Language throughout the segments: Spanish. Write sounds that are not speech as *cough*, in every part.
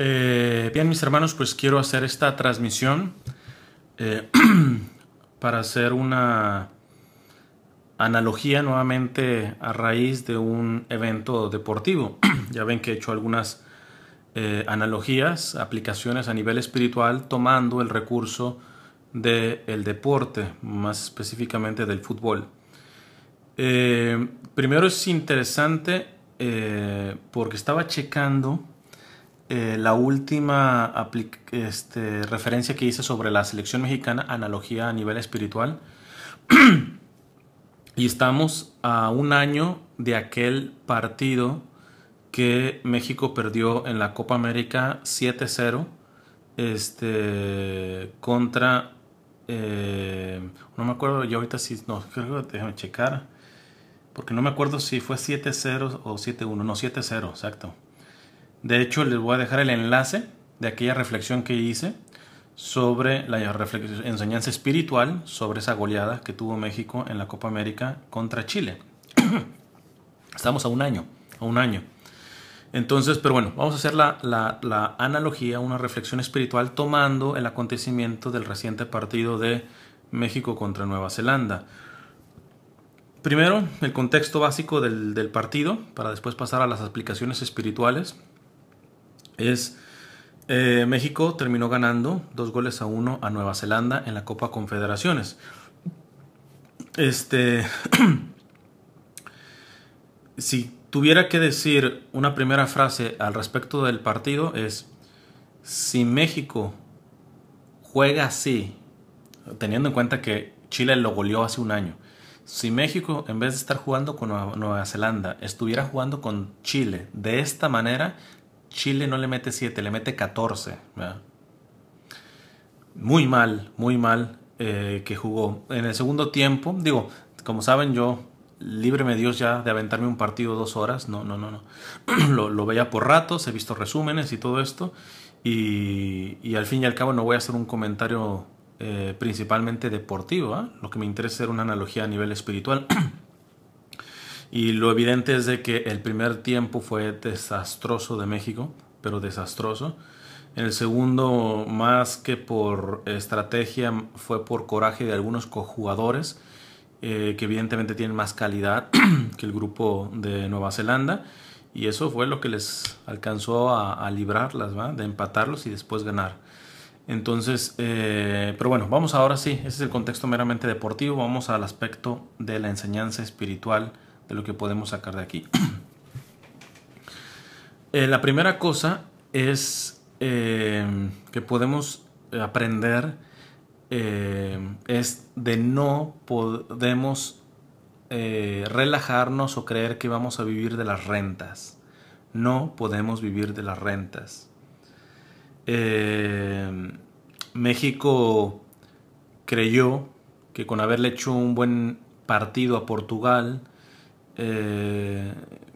Eh, bien, mis hermanos, pues quiero hacer esta transmisión eh, *clears throat* para hacer una analogía nuevamente a raíz de un evento deportivo. *clears throat* ya ven que he hecho algunas eh, analogías, aplicaciones a nivel espiritual, tomando el recurso del deporte, más específicamente del fútbol. primero es interesante porque estaba checando eh, la última este, referencia que hice sobre la selección mexicana, analogía a nivel espiritual. *clears throat* y estamos a un año de aquel partido que México perdió en la Copa América 7-0 este, contra... Eh, no me acuerdo yo ahorita si... No, creo que déjame checar. Porque no me acuerdo si fue 7-0 o 7-1. No, 7-0, exacto. De hecho, les voy a dejar el enlace de aquella reflexión que hice sobre la enseñanza espiritual sobre esa goleada que tuvo México en la Copa América contra Chile. *clears throat* Estamos a un año, a un año. Entonces, pero bueno, vamos a hacer la, analogía, una reflexión espiritual tomando el acontecimiento del reciente partido de México contra Nueva Zelanda. Primero, el contexto básico del, del partido, para después pasar a las aplicaciones espirituales es eh, México terminó ganando dos goles a uno a Nueva Zelanda en la Copa Confederaciones. Este, *clears throat* si tuviera que decir una primera frase al respecto del partido es, si México juega así, teniendo en cuenta que Chile lo goleó hace un año, si México en vez de estar jugando con Nueva Zelanda estuviera jugando con Chile de esta manera, Chile no le mete 7, le mete 14. Muy mal, muy mal eh, que jugó. En el segundo tiempo, digo, como saben, yo líbreme Dios ya de aventarme un partido dos horas. No, no, no, no. *clears throat* lo, veía por ratos, he visto resúmenes y todo esto. Y, al fin y al cabo no voy a hacer un comentario eh, principalmente deportivo. ¿ah? Lo que me interesa es hacer una analogía a nivel espiritual. *clears throat* Y lo evidente es de que el primer tiempo fue desastroso de México, pero desastroso. El segundo, más que por estrategia, fue por coraje de algunos cojugadores eh, que evidentemente tienen más calidad *clears throat* que el grupo de Nueva Zelanda. Y eso fue lo que les alcanzó a, librarlas, de empatarlos y después ganar. Entonces, eh, pero bueno, vamos ahora sí, ese es el contexto meramente deportivo, vamos al aspecto de la enseñanza espiritual de lo que podemos sacar de aquí. *clears throat* Eh, la primera cosa es eh, que podemos aprender eh, es de no podemos relajarnos o creer que vamos a vivir de las rentas. No podemos vivir de las rentas. México creyó que con haberle hecho un buen partido a Portugal, eh,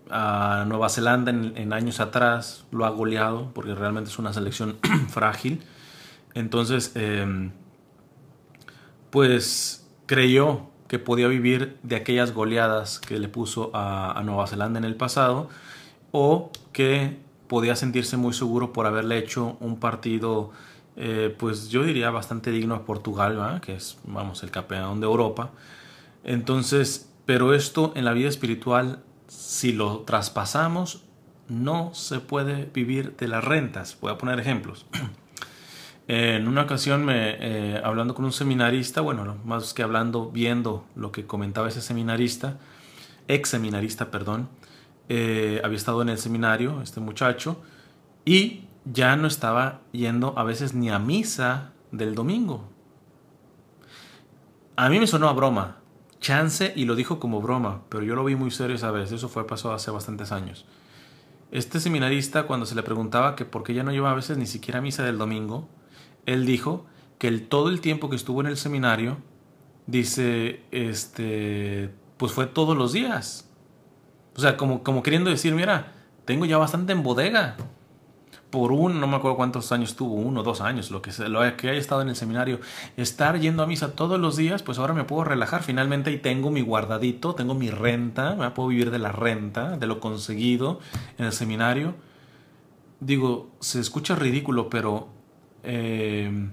a Nueva Zelanda en, años atrás lo ha goleado porque realmente es una selección *clears throat* frágil. Entonces, em, pues creyó que podía vivir de aquellas goleadas que le puso a, Nueva Zelanda en el pasado o que podía sentirse muy seguro por haberle hecho un partido, eh, pues yo diría bastante digno a Portugal, que es, vamos, el campeón de Europa. Entonces, pero esto en la vida espiritual, si lo traspasamos, no se puede vivir de las rentas. Voy a poner ejemplos. *clears throat* En una ocasión, me, eh, hablando con un seminarista, bueno, más que hablando, viendo lo que comentaba ese seminarista, ex seminarista, perdón, eh, había estado en el seminario, este muchacho, y ya no estaba yendo a veces ni a misa del domingo. A mí me sonó a broma, chance y lo dijo como broma, pero yo lo vi muy serio esa vez, eso fue pasado hace bastantes años. Este seminarista cuando se le preguntaba que por qué ya no lleva a veces ni siquiera misa del domingo, él dijo que el, todo el tiempo que estuvo en el seminario, dice, este, pues fue todos los días. O sea, como, como queriendo decir, mira, tengo ya bastante en bodega por un, no me acuerdo cuántos años tuvo, uno, dos años, lo que, lo que haya estado en el seminario, estar yendo a misa todos los días, pues ahora me puedo relajar finalmente y tengo mi guardadito, tengo mi renta, me puedo vivir de la renta, de lo conseguido en el seminario. digo, se escucha ridículo, pero eh,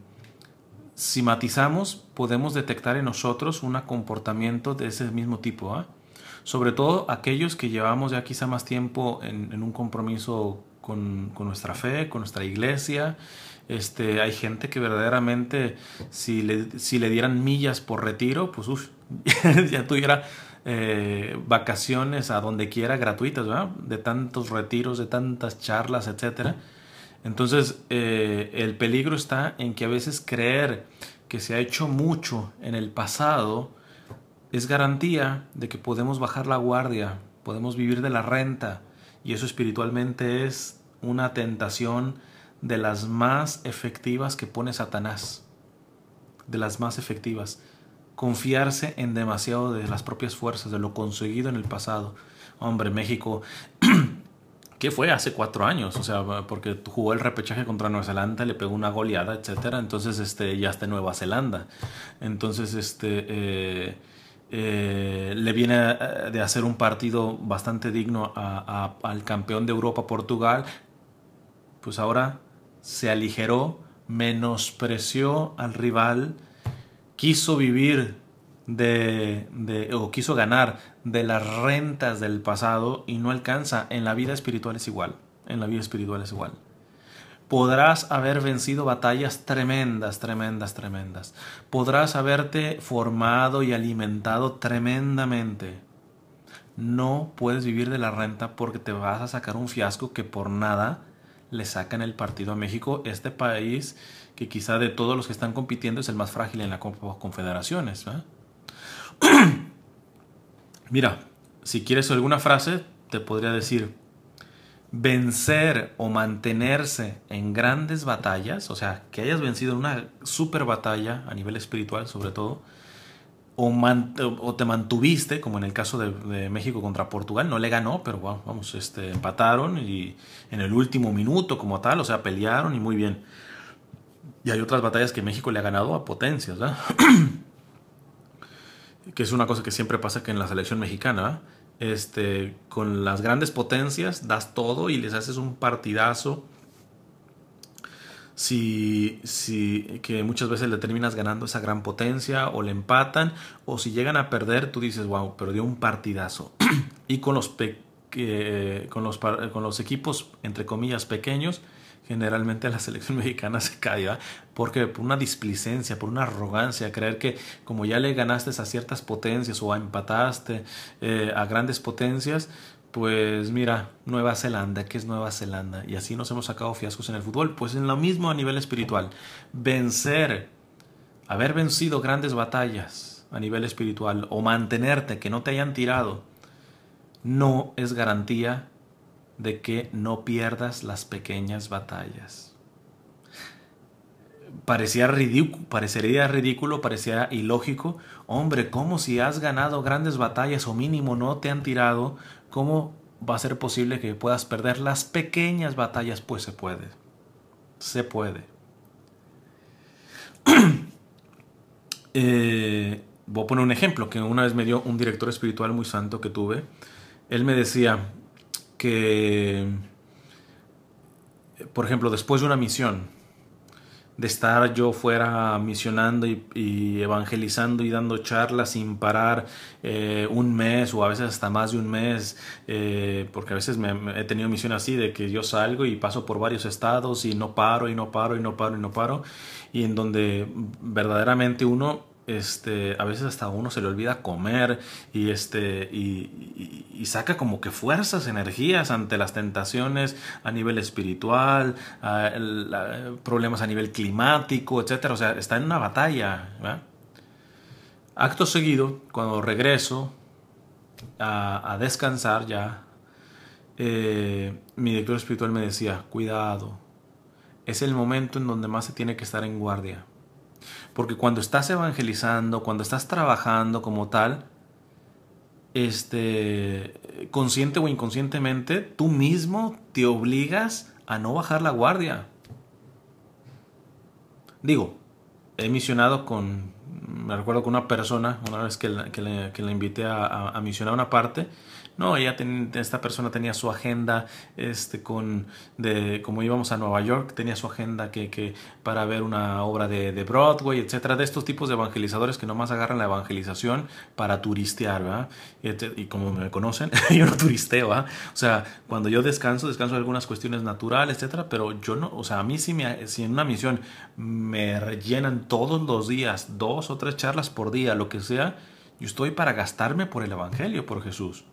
si matizamos, podemos detectar en nosotros un comportamiento de ese mismo tipo. ¿ah? Sobre todo aquellos que llevamos ya quizá más tiempo en, un compromiso con, nuestra fe, con nuestra iglesia. Este, hay gente que verdaderamente, si le, si le dieran millas por retiro, pues *laughs* ya tuviera eh, vacaciones a donde quiera gratuitas, De tantos retiros, de tantas charlas, etcétera. Entonces, eh, el peligro está en que a veces creer que se ha hecho mucho en el pasado es garantía de que podemos bajar la guardia, podemos vivir de la renta, y eso espiritualmente es una tentación de las más efectivas que pone Satanás, de las más efectivas. Confiarse en demasiado de las propias fuerzas, de lo conseguido en el pasado. Hombre, México *clears throat* ¿Qué fue hace cuatro años, o sea, porque jugó el repechaje contra Nueva Zelanda, le pegó una goleada, etcétera, entonces este, ya está en Nueva Zelanda. Entonces, este, eh, eh, le viene eh, de hacer un partido bastante digno al campeón de Europa, Portugal, pues ahora se aligeró, menospreció al rival, quiso vivir de, o quiso ganar de las rentas del pasado y no alcanza, en la vida espiritual es igual, en la vida espiritual es igual. Podrás haber vencido batallas tremendas, tremendas, tremendas. Podrás haberte formado y alimentado tremendamente. No puedes vivir de la renta porque te vas a sacar un fiasco que por nada le sacan el partido a México, este país que quizá de todos los que están compitiendo es el más frágil en las confederaciones. *clears throat* Mira, si quieres alguna frase, te podría decir, vencer o mantenerse en grandes batallas, o sea, que hayas vencido en una super batalla a nivel espiritual sobre todo, o, te mantuviste, como en el caso de, México contra Portugal, no le ganó, pero vamos, este, empataron y en el último minuto como tal, o sea, pelearon y muy bien. Y hay otras batallas que México le ha ganado a potencias, ¿verdad? *clears throat* que es una cosa que siempre pasa que en la selección mexicana, este, con las grandes potencias das todo y les haces un partidazo. Si, si, que muchas veces le terminas ganando esa gran potencia o le empatan o si llegan a perder tú dices wow perdió un partidazo *clears throat* y con los, con los, con los equipos entre comillas pequeños generalmente la *laughs* selección mexicana se cae, porque por una displicencia, por una arrogancia, creer que como ya le ganaste a ciertas potencias o empataste eh, a grandes potencias, pues mira, Nueva Zelanda, ¿qué es Nueva Zelanda? Y así nos hemos sacado fiascos en el fútbol. Pues en lo mismo a nivel espiritual. Vencer, haber vencido grandes batallas a nivel espiritual o mantenerte, que no te hayan tirado, no es garantía de que no pierdas las pequeñas batallas. Parecía ridículo, parecería ridículo, parecía ilógico. Hombre, ¿cómo si has ganado grandes batallas o mínimo no te han tirado? ¿Cómo va a ser posible que puedas perder las pequeñas batallas? Pues se puede. Se puede. *clears throat* Eh, voy a poner un ejemplo que una vez me dio un director espiritual muy santo que tuve. Él me decía, que, por ejemplo, después de una misión, de estar yo fuera misionando y, evangelizando y dando charlas sin parar eh, un mes o a veces hasta más de un mes, eh, porque a veces me, he tenido misión así de que yo salgo y paso por varios estados y no paro y no paro y no paro y no paro, y en donde verdaderamente uno este, a veces hasta uno se le olvida comer y, este, y, saca como que fuerzas, energías ante las tentaciones a nivel espiritual, problemas a nivel climático, etc. O sea, está en una batalla. Acto seguido, cuando regreso a, descansar ya, eh, mi director espiritual me decía, cuidado, es el momento en donde más se tiene que estar en guardia porque cuando estás evangelizando, cuando estás trabajando como tal, este, consciente o inconscientemente, tú mismo te obligas a no bajar la guardia. Digo, he misionado con me recuerdo que una persona, una vez que la, invité a, a, misionar una parte, no, esta persona tenía su agenda, este, con, de, como íbamos a Nueva York, tenía su agenda que, que para ver una obra de, Broadway, etcétera, de estos tipos de evangelizadores que nomás agarran la evangelización para turistear, ¿verdad? Y, como me conocen, *laughs* yo no turisteo, ¿verdad? O sea, cuando yo descanso, descanso de algunas cuestiones naturales, etcétera, pero yo no, o sea, a mí si, me, si en una misión me rellenan todos los días dos o tres charlas por día, lo que sea, yo estoy para gastarme por el Evangelio, por Jesús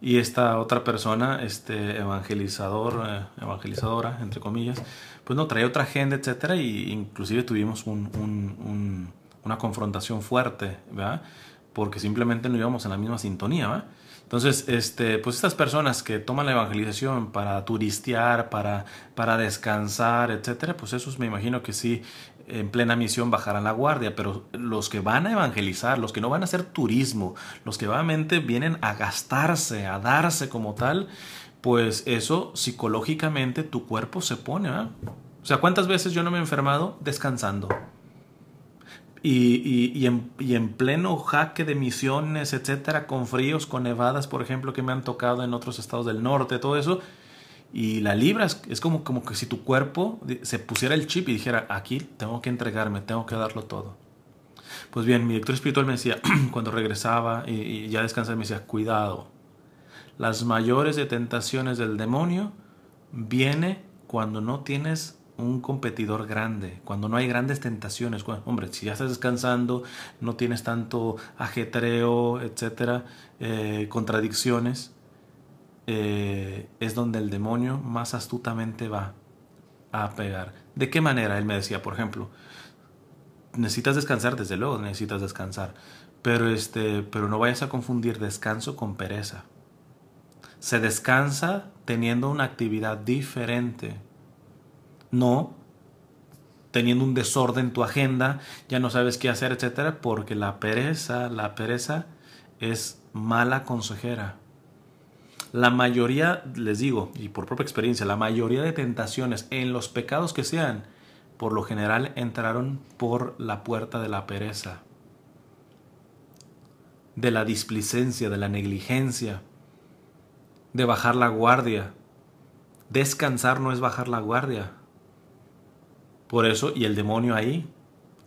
y esta otra persona, este evangelizador, eh, evangelizadora, entre comillas, pues no, traía otra agenda, etcétera, y inclusive tuvimos una confrontación fuerte, ¿verdad? Porque simplemente no íbamos en la misma sintonía, ¿verdad? Entonces, este, pues estas personas que toman la evangelización para turistear, para, para descansar, etcétera, pues esos me imagino que sí en plena misión bajarán la guardia, pero los que van a evangelizar, los que no van a hacer turismo, los que realmente vienen a gastarse, a darse como tal, pues eso psicológicamente tu cuerpo se pone. O sea, ¿cuántas veces yo no me he enfermado descansando? Y, en, y, en, pleno jaque de misiones, etcétera, con fríos, con nevadas, por ejemplo, que me han tocado en otros estados del norte, todo eso, y la libra es, como, como que si tu cuerpo se pusiera el chip y dijera, aquí tengo que entregarme, tengo que darlo todo. Pues bien, mi director espiritual me decía, *clears throat* cuando regresaba y, ya descansaba, me decía, cuidado, las mayores tentaciones del demonio viene cuando no tienes un competidor grande, cuando no hay grandes tentaciones. hombre, si ya estás descansando, no tienes tanto ajetreo, etcétera, eh, contradicciones, eh, es donde el demonio más astutamente va a pegar. ¿De qué manera? Él me decía, por ejemplo, necesitas descansar, desde luego necesitas descansar, pero, este, pero no vayas a confundir descanso con pereza. Se descansa teniendo una actividad diferente, no teniendo un desorden en tu agenda, ya no sabes qué hacer, etcétera, porque la pereza, la pereza es mala consejera. La mayoría, les digo, y por propia experiencia, la mayoría de tentaciones en los pecados que sean, por lo general entraron por la puerta de la pereza, de la displicencia, de la negligencia, de bajar la guardia. Descansar no es bajar la guardia. Por eso, y el demonio ahí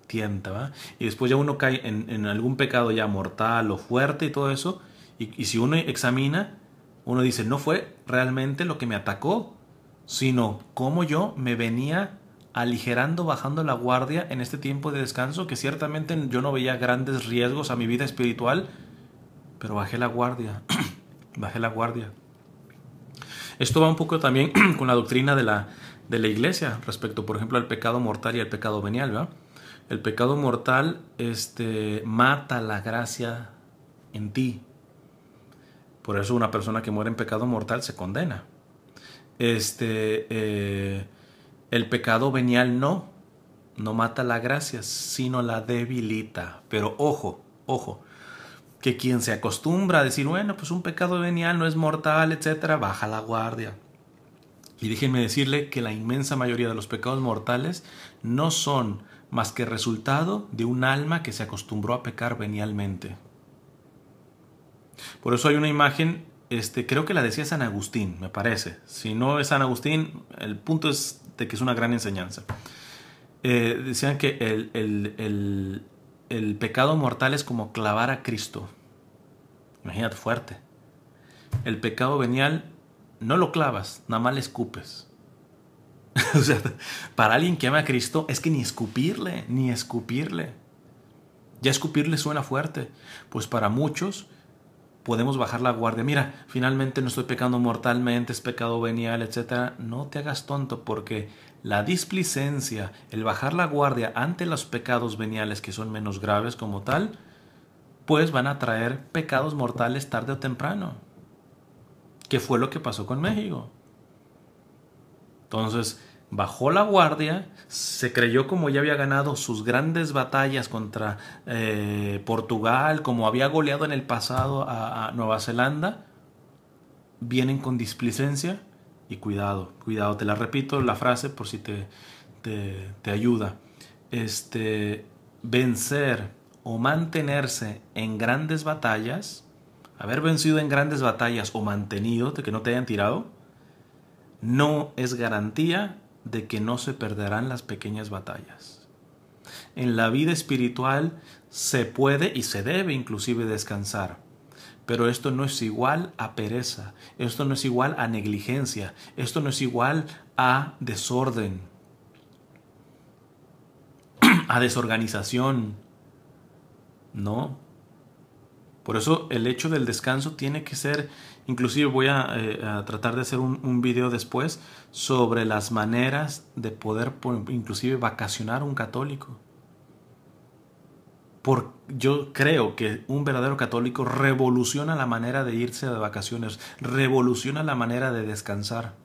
tienta, ¿va? Y después ya uno cae en, algún pecado ya mortal o fuerte y todo eso, y, y si uno examina, uno dice, no fue realmente lo que me atacó, sino cómo yo me venía aligerando, bajando la guardia en este tiempo de descanso, que ciertamente yo no veía grandes riesgos a mi vida espiritual, pero bajé la guardia, *clears throat* bajé la guardia. Esto va un poco también *clears throat* con la doctrina de la, de la iglesia respecto, por ejemplo, al pecado mortal y al pecado venial. ¿verdad? El pecado mortal este, mata la gracia en ti, por eso una persona que muere en pecado mortal se condena. Este, eh, el pecado venial no, no mata la gracia, sino la debilita. Pero ojo, ojo, que quien se acostumbra a decir, bueno, pues un pecado venial no es mortal, etcétera, baja la guardia. Y déjenme decirle que la inmensa mayoría de los pecados mortales no son más que resultado de un alma que se acostumbró a pecar venialmente. Por eso hay una imagen, este, creo que la decía San Agustín, me parece. Si no es San Agustín, el punto es de que es una gran enseñanza. Eh, decían que el, el pecado mortal es como clavar a Cristo. Imagínate fuerte. El pecado venial no lo clavas, nada más le escupes. *laughs* o sea, para alguien que ama a Cristo es que ni escupirle, ni escupirle. Ya escupirle suena fuerte. Pues para muchos podemos bajar la guardia. Mira, finalmente no estoy pecando mortalmente, es pecado venial, etc. No te hagas tonto porque la displicencia, el bajar la guardia ante los pecados veniales que son menos graves como tal, pues van a traer pecados mortales tarde o temprano. ¿Qué fue lo que pasó con México? Entonces, bajó la guardia, se creyó como ya había ganado sus grandes batallas contra eh, Portugal, como había goleado en el pasado a, Nueva Zelanda, vienen con displicencia y cuidado, cuidado, te la repito la frase por si te, te, te ayuda. Este, vencer o mantenerse en grandes batallas, haber vencido en grandes batallas o mantenido de que no te hayan tirado, no es garantía de que no se perderán las pequeñas batallas. En la vida espiritual se puede y se debe inclusive descansar, pero esto no es igual a pereza, esto no es igual a negligencia, esto no es igual a desorden, *clears throat* a desorganización. No. Por eso el hecho del descanso tiene que ser, inclusive voy a, eh, tratar de hacer un, un, video después sobre las maneras de poder inclusive vacacionar un católico. Por, yo creo que un verdadero católico revoluciona la manera de irse de vacaciones, revoluciona la manera de descansar.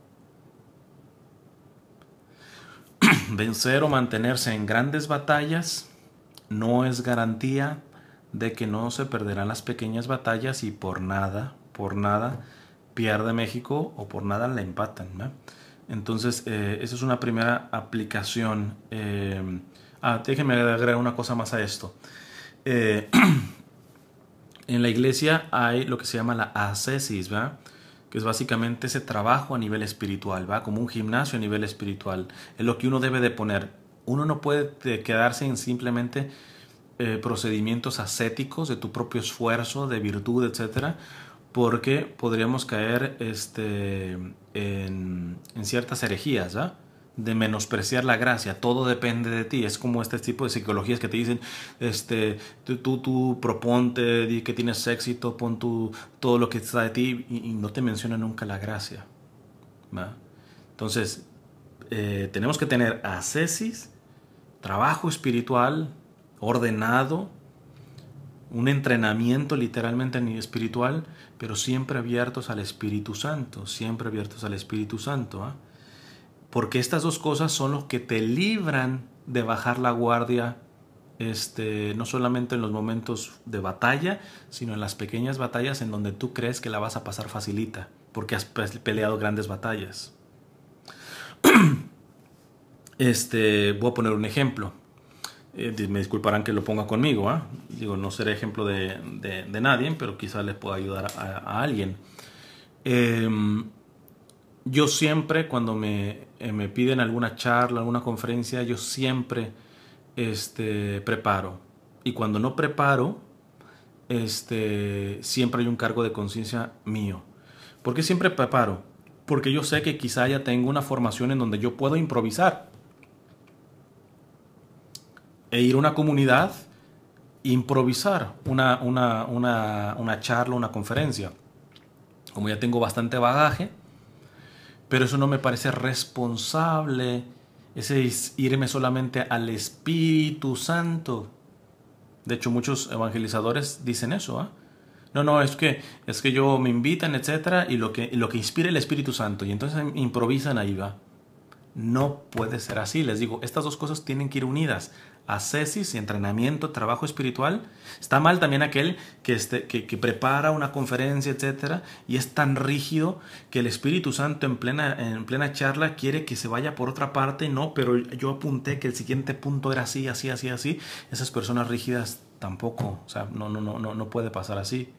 *clears throat* Vencer o mantenerse en grandes batallas no es garantía de que no se perderán las pequeñas batallas y por nada, por nada pierde México o por nada le empatan. Entonces, eh, esa es una primera aplicación. Eh, ah, déjenme agregar una cosa más a esto. Eh, *clears throat* en la iglesia hay lo que se llama la ascesis, ¿verdad? que es básicamente ese trabajo a nivel espiritual, ¿va? Como un gimnasio a nivel espiritual. Es lo que uno debe de poner. Uno no puede quedarse en simplemente procedimientos ascéticos de tu propio esfuerzo, de virtud, etcétera, porque podríamos caer este, en, en ciertas herejías, ¿va? de menospreciar la gracia, todo depende de ti. Es como este tipo de psicologías que te dicen, este, tú, tú, tú proponte, di que tienes éxito, pon tu, todo lo que está de ti y, no te menciona nunca la gracia. Entonces, eh, tenemos que tener ascesis, trabajo espiritual ordenado, un entrenamiento literalmente espiritual, pero siempre abiertos al Espíritu Santo, siempre abiertos al Espíritu Santo. ¿ah? porque estas dos cosas son los que te libran de bajar la guardia, este, no solamente en los momentos de batalla, sino en las pequeñas batallas en donde tú crees que la vas a pasar facilita, porque has peleado grandes batallas. *clears throat* Este, voy a poner un ejemplo. Eh, me disculparán que lo ponga conmigo. ¿ah? Digo, no seré ejemplo de, nadie, pero quizá les pueda ayudar a, alguien. Em, yo siempre cuando me, eh, me, piden alguna charla, alguna conferencia, yo siempre este, preparo. Y cuando no preparo, este, siempre hay un cargo de conciencia mío. ¿Por qué siempre preparo? Porque yo sé que quizá ya tengo una formación en donde yo puedo improvisar. E ir a una comunidad, improvisar una, una, una, una charla, una conferencia. Como ya tengo bastante bagaje, pero eso no me parece responsable. Ese es irme solamente al Espíritu Santo. De hecho, muchos evangelizadores dicen eso. ¿ah? No, no, es que, es que yo me invitan, etcétera, y lo que, lo que inspira el Espíritu Santo. Y entonces improvisan ahí, va. No puede ser así. Les digo, estas dos cosas tienen que ir unidas ascesis entrenamiento, trabajo espiritual. Está mal también aquel que, este, que, prepara una conferencia, etcétera, y es tan rígido que el Espíritu Santo en plena, en plena charla quiere que se vaya por otra parte. No, pero yo apunté que el siguiente punto era así, así, así, así. Esas personas rígidas tampoco, o sea, no, no, no, no, no puede pasar así.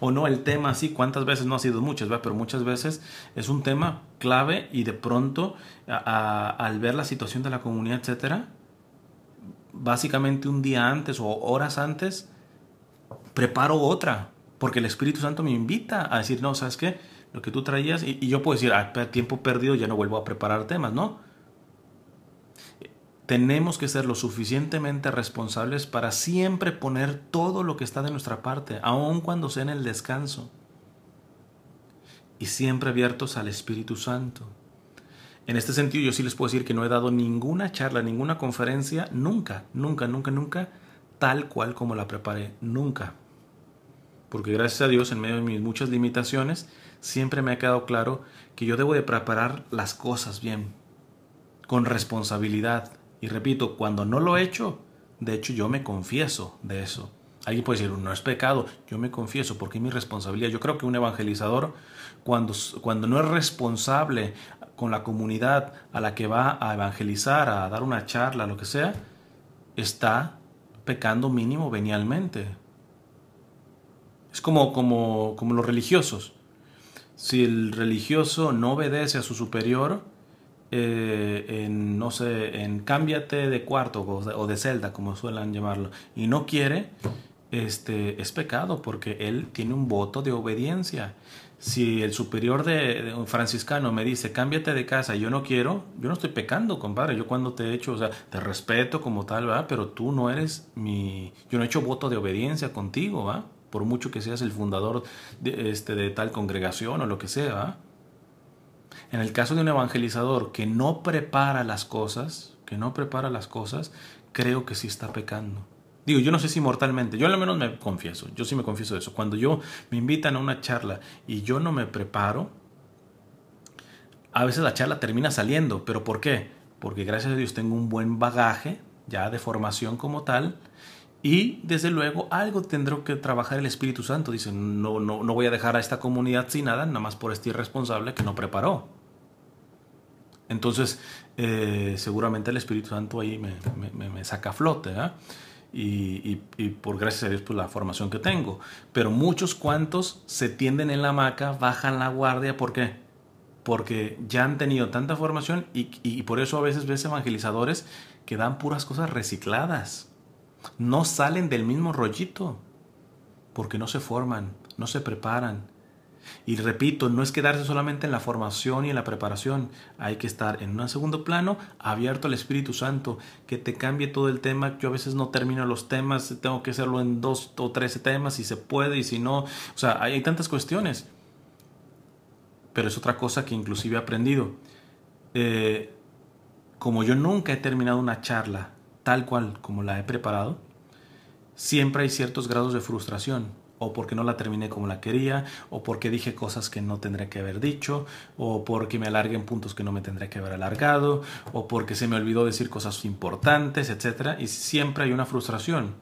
O no, el tema así, cuántas veces no ha sido muchas, pero muchas veces es un tema clave y de pronto al ver la situación de la comunidad, etcétera, básicamente un día antes o horas antes, preparo otra, porque el Espíritu Santo me invita a decir, no, ¿sabes qué? Lo que tú traías, y, yo puedo decir, ah, tiempo perdido, ya no vuelvo a preparar temas, ¿no? Tenemos que ser lo suficientemente responsables para siempre poner todo lo que está de nuestra parte, aun cuando sea en el descanso, y siempre abiertos al Espíritu Santo. En este sentido, yo sí les puedo decir que no he dado ninguna charla, ninguna conferencia, nunca, nunca, nunca, nunca, tal cual como la preparé, nunca. Porque gracias a Dios, en medio de mis muchas limitaciones, siempre me ha quedado claro que yo debo de preparar las cosas bien, con responsabilidad. Y repito, cuando no lo he hecho, de hecho yo me confieso de eso. Alguien puede decir, no es pecado, yo me confieso porque es mi responsabilidad. Yo creo que un evangelizador, cuando, cuando no es responsable con la comunidad a la que va a evangelizar, a dar una charla, lo que sea, está pecando mínimo venialmente. Es como, como, como los religiosos. Si el religioso no obedece a su superior, eh, en, no sé, en cámbiate de cuarto o de, celda, como suelen llamarlo, y no quiere, este, es pecado porque él tiene un voto de obediencia. Si el superior de, un franciscano me dice, cámbiate de casa, yo no quiero, yo no estoy pecando, compadre. Yo cuando te he hecho, o sea, te respeto como tal, ¿va? Pero tú no eres mi, yo no he hecho voto de obediencia contigo, ¿va? Por mucho que seas el fundador de, este, de tal congregación o lo que sea, ¿va? En el caso de un evangelizador que no prepara las cosas, que no prepara las cosas, creo que sí está pecando. Digo, yo no sé si mortalmente, yo al menos me confieso, yo sí me confieso de eso. Cuando yo me invitan a una charla y yo no me preparo, a veces la charla termina saliendo, pero ¿por qué? Porque gracias a Dios tengo un buen bagaje ya de formación como tal y desde luego algo tendrá que trabajar el Espíritu Santo. Dicen, no, no, no voy a dejar a esta comunidad sin nada, nada más por este irresponsable que no preparó. Entonces, eh, seguramente el Espíritu Santo ahí me, saca a flote, y, por gracias a Dios, por pues, la formación que tengo. Pero muchos cuantos se tienden en la hamaca, bajan la guardia, ¿por qué? Porque ya han tenido tanta formación y, y por eso a veces ves evangelizadores que dan puras cosas recicladas. No salen del mismo rollito, porque no se forman, no se preparan, y repito, no es quedarse solamente en la formación y en la preparación, hay que estar en un segundo plano, abierto al Espíritu Santo, que te cambie todo el tema. Yo a veces no termino los temas, tengo que hacerlo en dos o tres temas, si se puede y si no. O sea, hay, tantas cuestiones. Pero es otra cosa que inclusive he aprendido. Eh, como yo nunca he terminado una charla tal cual como la he preparado, siempre hay ciertos grados de frustración o porque no la terminé como la quería, o porque dije cosas que no tendría que haber dicho, o porque me alargué en puntos que no me tendría que haber alargado, o porque se me olvidó decir cosas importantes, etc. Y siempre hay una frustración.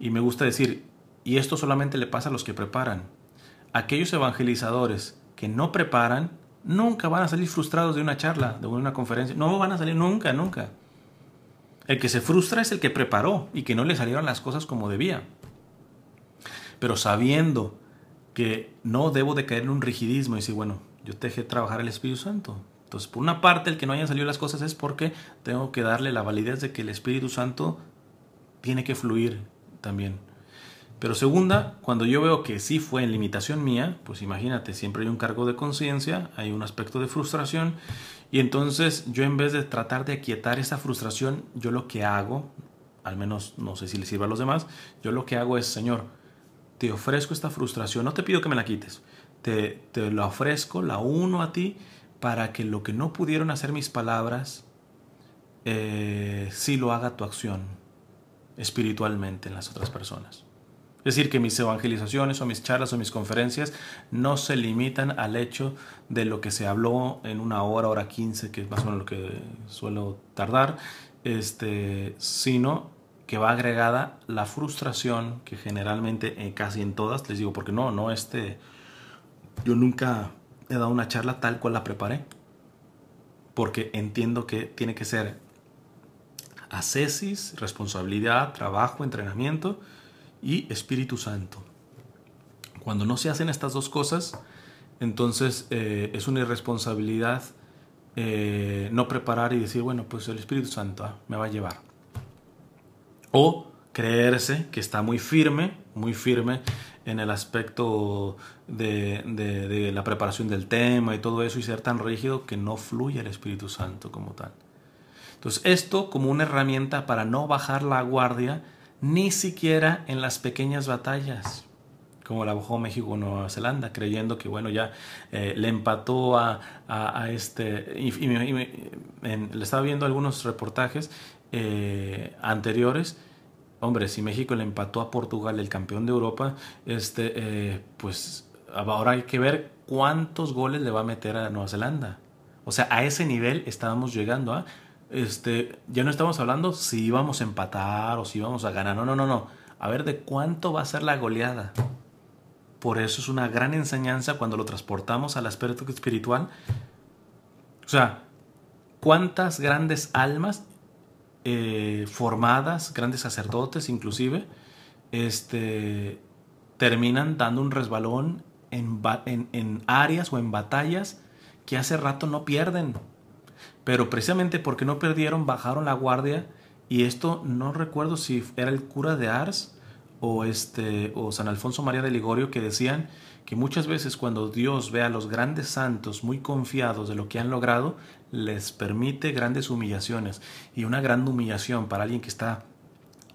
Y me gusta decir, y esto solamente le pasa a los que preparan. Aquellos evangelizadores que no preparan, nunca van a salir frustrados de una charla, de una conferencia. No van a salir nunca, nunca. El que se frustra es el que preparó y que no le salieron las cosas como debía pero sabiendo que no debo de caer en un rigidismo y decir, bueno, yo te dejé trabajar el Espíritu Santo. Entonces, por una parte, el que no hayan salido las cosas es porque tengo que darle la validez de que el Espíritu Santo tiene que fluir también. Pero segunda, cuando yo veo que sí fue en limitación mía, pues imagínate, siempre hay un cargo de conciencia, hay un aspecto de frustración, y entonces yo en vez de tratar de aquietar esa frustración, yo lo que hago, al menos no sé si le sirva a los demás, yo lo que hago es, Señor, te ofrezco esta frustración, no te pido que me la quites, te, te la ofrezco, la uno a ti, para que lo que no pudieron hacer mis palabras, eh, sí lo haga tu acción espiritualmente en las otras personas. Es decir, que mis evangelizaciones o mis charlas o mis conferencias no se limitan al hecho de lo que se habló en una hora, hora quince, que es más o menos lo que suelo tardar, este, sino que va agregada la frustración que generalmente eh, casi en todas les digo porque no no este yo nunca he dado una charla tal cual la preparé porque entiendo que tiene que ser ascesis responsabilidad trabajo entrenamiento y Espíritu Santo. Cuando no se hacen estas dos cosas entonces eh, es una irresponsabilidad eh, no preparar y decir bueno pues el Espíritu Santo ah, me va a llevar o creerse que está muy firme, muy firme en el aspecto de, la preparación del tema y todo eso y ser tan rígido que no fluye el Espíritu Santo como tal. Entonces esto como una herramienta para no bajar la guardia ni siquiera en las pequeñas batallas como la bajó México o Nueva Zelanda, creyendo que bueno ya eh, le empató a, este y, le estaba viendo algunos reportajes eh, anteriores, hombre, si México le empató a Portugal, el campeón de Europa, este, eh, pues ahora hay que ver cuántos goles le va a meter a Nueva Zelanda. O sea, a ese nivel estábamos llegando ¿ah? este, ya no estamos hablando si íbamos a empatar o si íbamos a ganar, no, no, no, no. A ver de cuánto va a ser la goleada. Por eso es una gran enseñanza cuando lo transportamos al aspecto espiritual. O sea, cuántas grandes almas eh, formadas, grandes sacerdotes inclusive, este, terminan dando un resbalón en, en áreas o en batallas que hace rato no pierden. Pero precisamente porque no perdieron, bajaron la guardia. Y esto no recuerdo si era el cura de Ars o, este, o San Alfonso María de Ligorio que decían que muchas veces cuando Dios ve a los grandes santos muy confiados de lo que han logrado, les permite grandes humillaciones. Y una gran humillación para alguien que está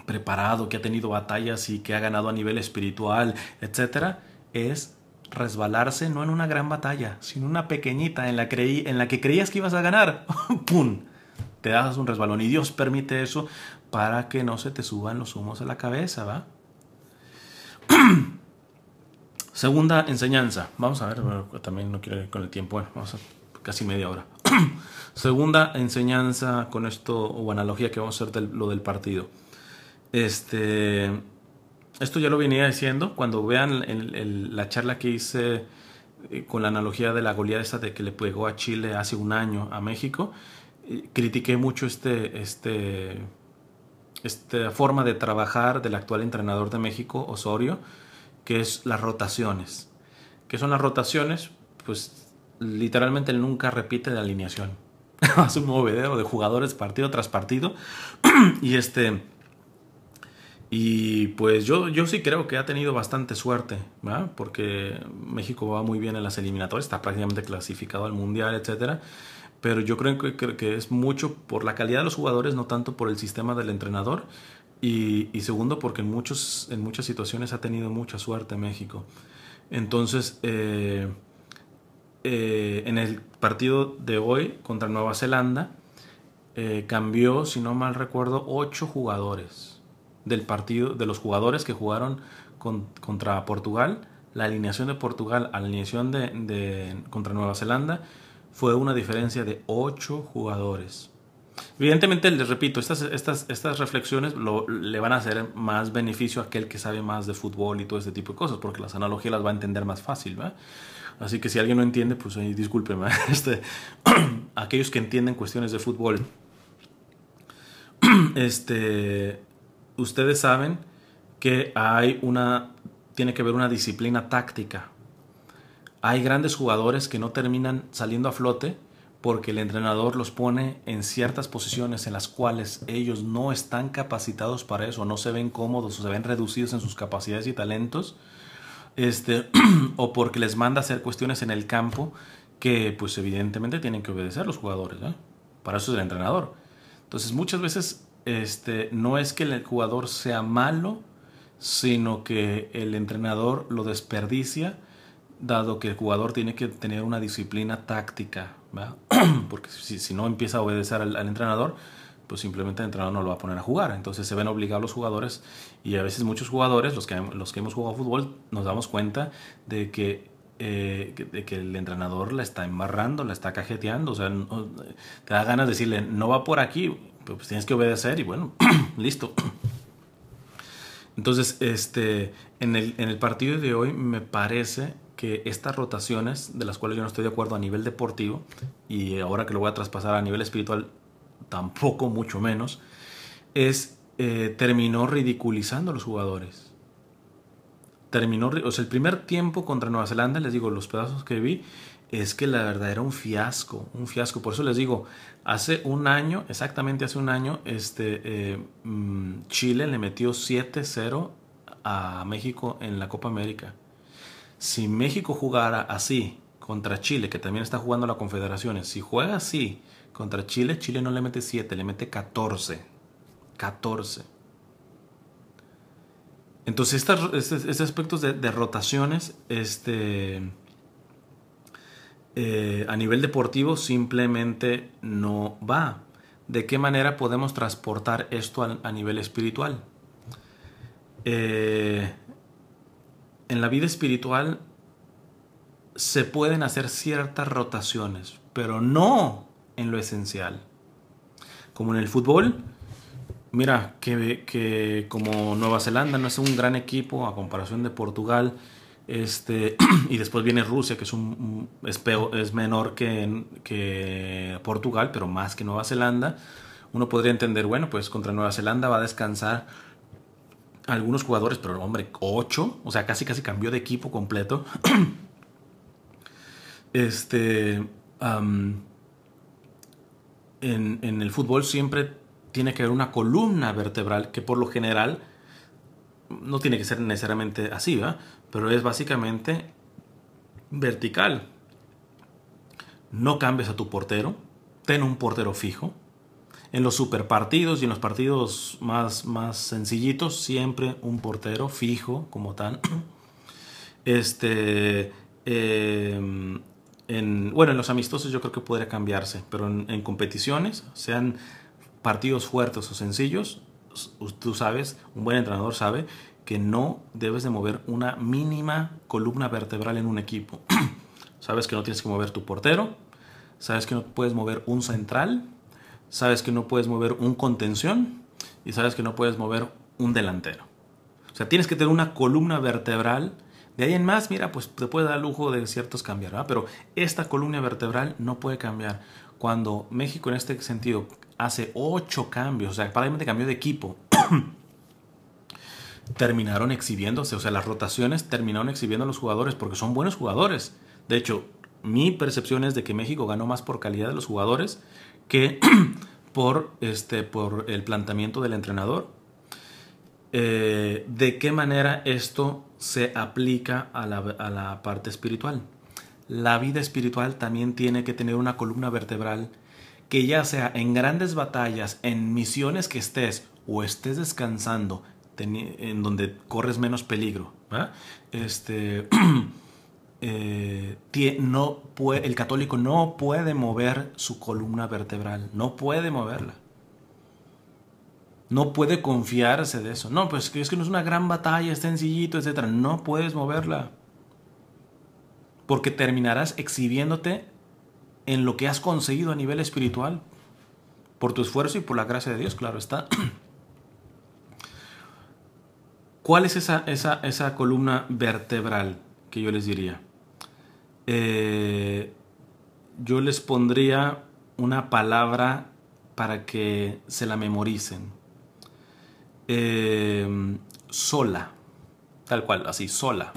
preparado, que ha tenido batallas y que ha ganado a nivel espiritual, etcétera, es resbalarse no en una gran batalla, sino una pequeñita en la, creí, en la que creías que ibas a ganar. *laughs* ¡Pum! Te das un resbalón y Dios permite eso para que no se te suban los humos a la cabeza, ¿va? *clears throat* Segunda enseñanza. Vamos a ver, también no quiero ir con el tiempo, bueno, vamos a casi media hora. *clears throat* Segunda enseñanza con esto o analogía que vamos a hacer de lo del partido. Este, esto ya lo venía diciendo cuando vean la charla que hice eh, con la analogía de la goleada esta de que le pegó a Chile hace un año a México. Eh, critiqué mucho este, este, esta forma de trabajar del actual entrenador de México, Osorio, que es las rotaciones. ¿Qué son las rotaciones? Pues literalmente él nunca repite la alineación. *laughs* Hace un nuevo de jugadores partido tras partido. *clears throat* y este y pues yo, yo sí creo que ha tenido bastante suerte, ¿verdad? porque México va muy bien en las eliminatorias, está prácticamente clasificado al Mundial, etc. Pero yo creo que, que, es mucho por la calidad de los jugadores, no tanto por el sistema del entrenador. Y, segundo, porque en, muchos, en muchas situaciones ha tenido mucha suerte México. Entonces, eh, eh, en el partido de hoy contra Nueva Zelanda, eh, cambió, si no mal recuerdo, ocho jugadores del partido, de los jugadores que jugaron contra Portugal, la alineación de Portugal a la alineación de, contra Nueva Zelanda fue una diferencia de 8 jugadores. Evidentemente, les repito, estas, estas, estas reflexiones le van a hacer más beneficio a aquel que sabe más de fútbol y todo este tipo de cosas, porque las analogías las va a entender más fácil. Así que si alguien no entiende, pues ahí discúlpeme. *laughs* Este, *clears throat* aquellos que entienden cuestiones de fútbol, *clears throat* este, ustedes saben que hay una, tiene que haber una disciplina táctica. Hay grandes jugadores que no terminan saliendo a flote porque el entrenador los pone en ciertas posiciones en las cuales ellos no están capacitados para eso, no se ven cómodos o se ven reducidos en sus capacidades y talentos, este, *clears throat* o porque les manda a hacer cuestiones en el campo que pues evidentemente tienen que obedecer los jugadores, para eso es el entrenador. Entonces muchas veces este, no es que el jugador sea malo, sino que el entrenador lo desperdicia, dado que el jugador tiene que tener una disciplina táctica, *clears throat* porque si, no empieza a obedecer al, entrenador, pues simplemente el entrenador no lo va a poner a jugar. Entonces se ven obligados los jugadores y a veces muchos jugadores, los que, los que hemos jugado fútbol, nos damos cuenta de que eh, de que el entrenador la está embarrando, la está cajeteando, o sea, te da ganas de decirle, no va por aquí, pues tienes que obedecer y bueno, *clears throat* listo. *clears throat* Entonces, este, en el, en el partido de hoy me parece que estas rotaciones, de las cuales yo no estoy de acuerdo a nivel deportivo, y ahora que lo voy a traspasar a nivel espiritual, tampoco mucho menos, es eh, terminó ridiculizando a los jugadores. Terminó, o sea, el primer tiempo contra Nueva Zelanda, les digo, los pedazos que vi, es que la verdad era un fiasco, un fiasco. Por eso les digo, hace un año, exactamente hace un año, este, eh, mm, Chile le metió 7-0 a México en la Copa América. Si México jugara así contra Chile, que también está jugando la Confederaciones, si juega así contra Chile, Chile no le mete 7, le mete 14. 14. Entonces, estos, aspectos de, rotaciones, este eh, a nivel deportivo simplemente no va. ¿De qué manera podemos transportar esto a, nivel espiritual? Eh, en la vida espiritual se pueden hacer ciertas rotaciones, pero no en lo esencial. Como en el fútbol, mira que, que como Nueva Zelanda no es un gran equipo a comparación de Portugal, este, *clears throat* y después viene Rusia, que es, un, es, menor que, que, Portugal, pero más que Nueva Zelanda. Uno podría entender, bueno, pues contra Nueva Zelanda va a descansar algunos jugadores, pero hombre, ocho, o sea, casi casi cambió de equipo completo. *clears throat* este, en, en, el fútbol siempre tiene que haber una columna vertebral que por lo general no tiene que ser necesariamente así, ¿verdad? pero es básicamente vertical. No cambies a tu portero, ten un portero fijo. En los superpartidos y en los partidos más, más sencillitos, siempre un portero fijo como tal. *clears throat* Este, em, en, bueno, en los amistosos yo creo que podría cambiarse, pero en, competiciones, sean partidos fuertes o sencillos, tú sabes, un buen entrenador sabe que no debes de mover una mínima columna vertebral en un equipo. *clears throat* sabes que no tienes que mover tu portero, sabes que no puedes mover un central, sabes que no puedes mover un contención y sabes que no puedes mover un delantero. O sea, tienes que tener una columna vertebral. De ahí en más, mira, pues te puede dar lujo de ciertos cambiar, ¿verdad? Pero esta columna vertebral no puede cambiar. Cuando México en este sentido hace ocho cambios, o sea, prácticamente cambió de equipo *coughs* terminaron exhibiéndose, o sea, las rotaciones terminaron exhibiendo a los jugadores porque son buenos jugadores. De hecho, mi percepción es de que México ganó más por calidad de los jugadores que *clears throat* por, este, por el planteamiento del entrenador. Eh, ¿De qué manera esto se aplica a la, a la parte espiritual? La vida espiritual también tiene que tener una columna vertebral que ya sea en grandes batallas, en misiones que estés o estés descansando, en donde corres menos peligro. Este, *clears throat* eh, no puede, el católico no puede mover su columna vertebral, no puede moverla. No puede confiarse de eso. No, pues es que no es una gran batalla, es sencillito, etc. No puedes moverla. Porque terminarás exhibiéndote en lo que has conseguido a nivel espiritual. Por tu esfuerzo y por la gracia de Dios, claro está. *clears throat* ¿Cuál es esa, esa, columna vertebral que yo les diría? Eh, yo les pondría una palabra para que se la memoricen. Eh, sola, tal cual, así, sola.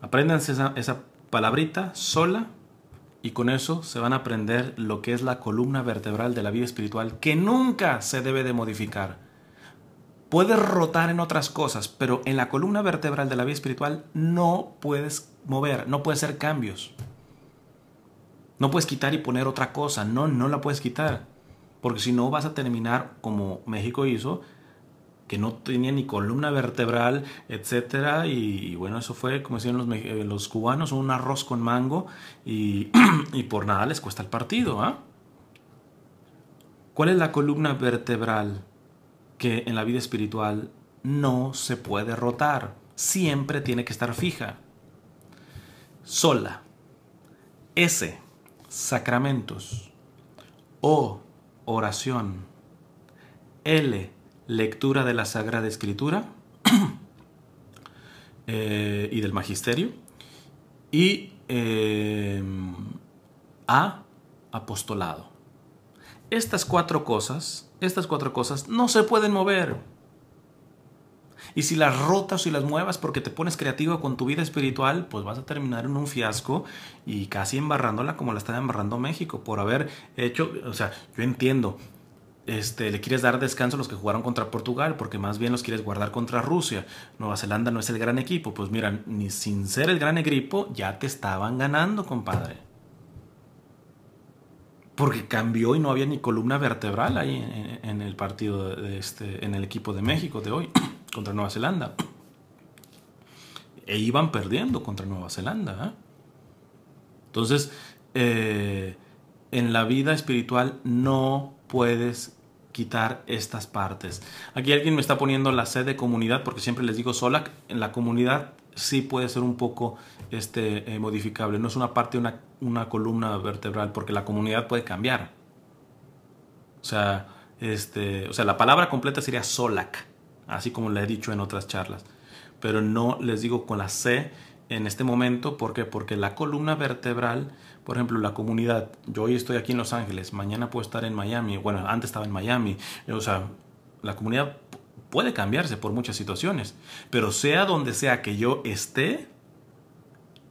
Apréndanse esa, palabrita, sola, y con eso se van a aprender lo que es la columna vertebral de la vida espiritual, que nunca se debe de modificar Puedes rotar en otras cosas, pero en la columna vertebral de la vida espiritual no puedes mover, no puedes hacer cambios. No puedes quitar y poner otra cosa, no, no la puedes quitar. Porque si no vas a terminar como México hizo, que no tenía ni columna vertebral, etcétera, y, bueno, eso fue, como decían los, eh, los cubanos, un arroz con mango, y, *clears throat* y por nada les cuesta el partido. ¿ah? ¿Cuál es la columna vertebral que en la vida espiritual no se puede rotar, siempre tiene que estar fija. Sola. S. Sacramentos. O. Oración. L. Lectura de la Sagrada Escritura *clears throat* eh, y del Magisterio. Y eh, A. Apostolado. Estas cuatro cosas estas cuatro cosas no se pueden mover. Y si las rotas y las muevas porque te pones creativo con tu vida espiritual, pues vas a terminar en un fiasco y casi embarrándola como la está embarrando México por haber hecho, o sea, yo entiendo, este, le quieres dar descanso a los que jugaron contra Portugal, porque más bien los quieres guardar contra Rusia. Nueva Zelanda no es el gran equipo. Pues mira, ni sin ser el gran equipo, ya te estaban ganando, compadre porque cambió y no había ni columna vertebral ahí en, el partido de este, en el equipo de México de hoy contra Nueva Zelanda. E iban perdiendo contra Nueva Zelanda. ¿eh? Entonces, eh, en la vida espiritual no puedes quitar estas partes. Aquí alguien me está poniendo la sed de comunidad porque siempre les digo sola, en la comunidad sí puede ser un poco este, eh, modificable. No es una parte de una, columna vertebral porque la comunidad puede cambiar. O sea, este, o sea, la palabra completa sería solac, así como le he dicho en otras charlas. Pero no les digo con la C en este momento. ¿Por qué? Porque la columna vertebral, por ejemplo, la comunidad, yo hoy estoy aquí en Los Ángeles, mañana puedo estar en Miami, bueno, antes estaba en Miami, o sea, la comunidad puede cambiarse por muchas situaciones, pero sea donde sea que yo esté,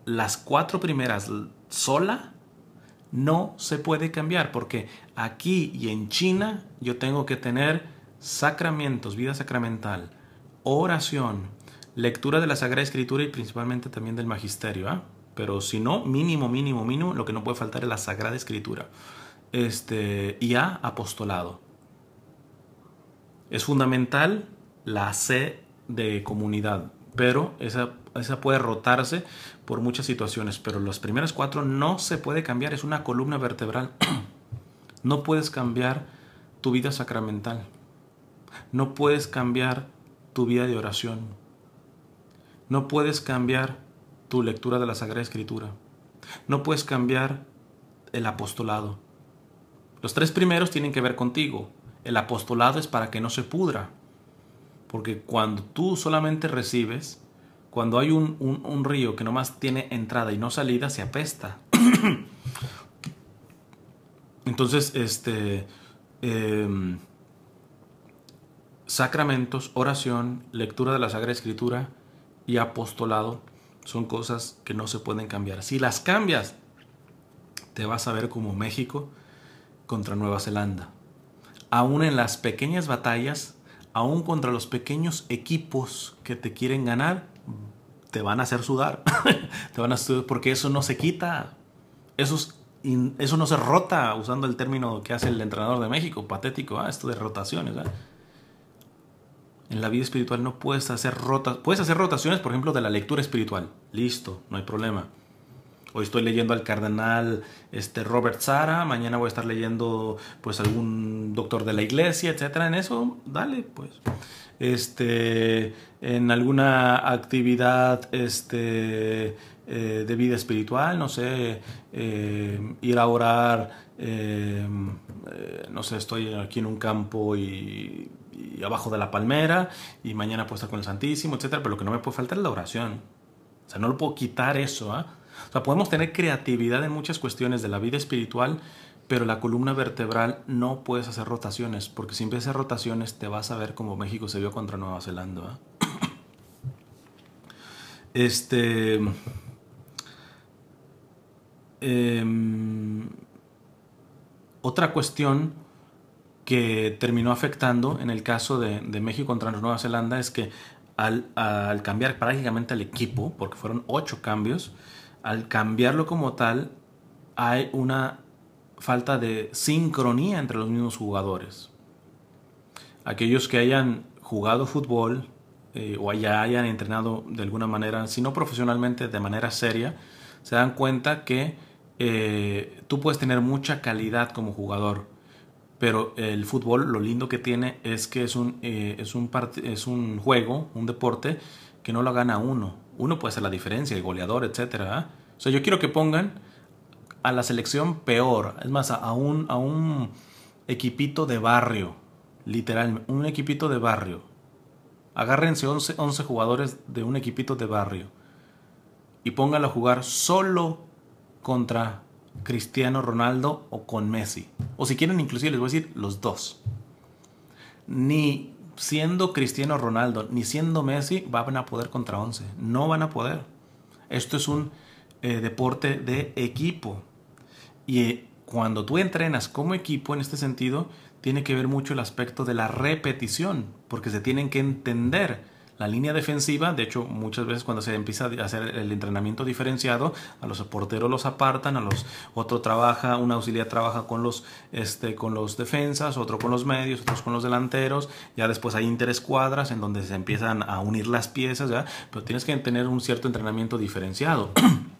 las cuatro primeras sola no se puede cambiar porque aquí y en China yo tengo que tener sacramentos, vida sacramental, oración, lectura de la Sagrada Escritura y principalmente también del Magisterio. ¿ah? Pero si no, mínimo, mínimo, mínimo, lo que no puede faltar es la Sagrada Escritura. Este, y A, apostolado. Es fundamental la C de comunidad, pero esa, esa puede rotarse por muchas situaciones, pero las primeras cuatro no se puede cambiar, es una columna vertebral. *clears throat* no puedes cambiar tu vida sacramental. No puedes cambiar tu vida de oración. No puedes cambiar tu lectura de la Sagrada Escritura. No puedes cambiar el apostolado. Los tres primeros tienen que ver contigo. El apostolado es para que no se pudra. Porque cuando tú solamente recibes, cuando hay un, un, río que nomás tiene entrada y no salida, se apesta. *clears throat* Entonces, este, em, sacramentos, oración, lectura de la Sagrada Escritura y apostolado son cosas que no se pueden cambiar. Si las cambias, te vas a ver como México contra Nueva Zelanda. Aún en las pequeñas batallas, aún contra los pequeños equipos que te quieren ganar, te van a hacer sudar. *laughs* te van a porque eso no se quita. Eso, eso no se rota, usando el término que hace el entrenador de México, patético, ah, esto de rotaciones. ¿ah? En la vida espiritual no puedes hacer rotaciones. Puedes hacer rotaciones, por ejemplo, de la lectura espiritual. Listo, no hay problema. Hoy estoy leyendo al cardenal este, Robert Sara, mañana voy a estar leyendo pues algún doctor de la iglesia, etcétera. En eso, dale, pues. Este, en alguna actividad este, eh, de vida espiritual, no sé, eh, ir a orar, eh, no sé, estoy aquí en un campo y, abajo de la palmera y mañana puedo con el Santísimo, etcétera. Pero lo que no me puede faltar es la oración. O sea, no lo puedo quitar eso, ¿ah? O sea, podemos tener creatividad en muchas cuestiones de la vida espiritual, pero la columna vertebral no puedes hacer rotaciones, porque si empiezas a hacer rotaciones te vas a ver como México se vio contra Nueva Zelanda. *clears throat* Este. Em, otra cuestión que terminó afectando en el caso de, México contra Nueva Zelanda es que al, al, cambiar prácticamente el equipo, porque fueron ocho cambios, al cambiarlo como tal, hay una falta de sincronía entre los mismos jugadores. Aquellos que hayan jugado fútbol eh, o ya hayan entrenado de alguna manera, si no profesionalmente, de manera seria, se dan cuenta que eh, tú puedes tener mucha calidad como jugador, pero el fútbol lo lindo que tiene es que es un, eh, es un, es un juego, un deporte que no lo gana uno. Uno puede ser la diferencia, el goleador, etc. O sea, yo quiero que pongan a la selección peor, es más, a un, a un equipito de barrio, literalmente, un equipito de barrio. Agárrense 11, 11 jugadores de un equipito de barrio y pónganlo a jugar solo contra Cristiano Ronaldo o con Messi. O si quieren, inclusive les voy a decir los dos. Ni siendo Cristiano Ronaldo ni siendo Messi van a poder contra 11. No van a poder. Esto es un eh, deporte de equipo. Y eh, cuando tú entrenas como equipo en este sentido, tiene que ver mucho el aspecto de la repetición, porque se tienen que entender la línea defensiva, de hecho, muchas veces cuando se empieza a hacer el entrenamiento diferenciado, a los porteros los apartan, a los otro trabaja, un auxiliar trabaja con los este con los defensas, otro con los medios, otros con los delanteros, ya después hay interescuadras en donde se empiezan a unir las piezas, pero tienes que tener un cierto entrenamiento diferenciado. *clears throat*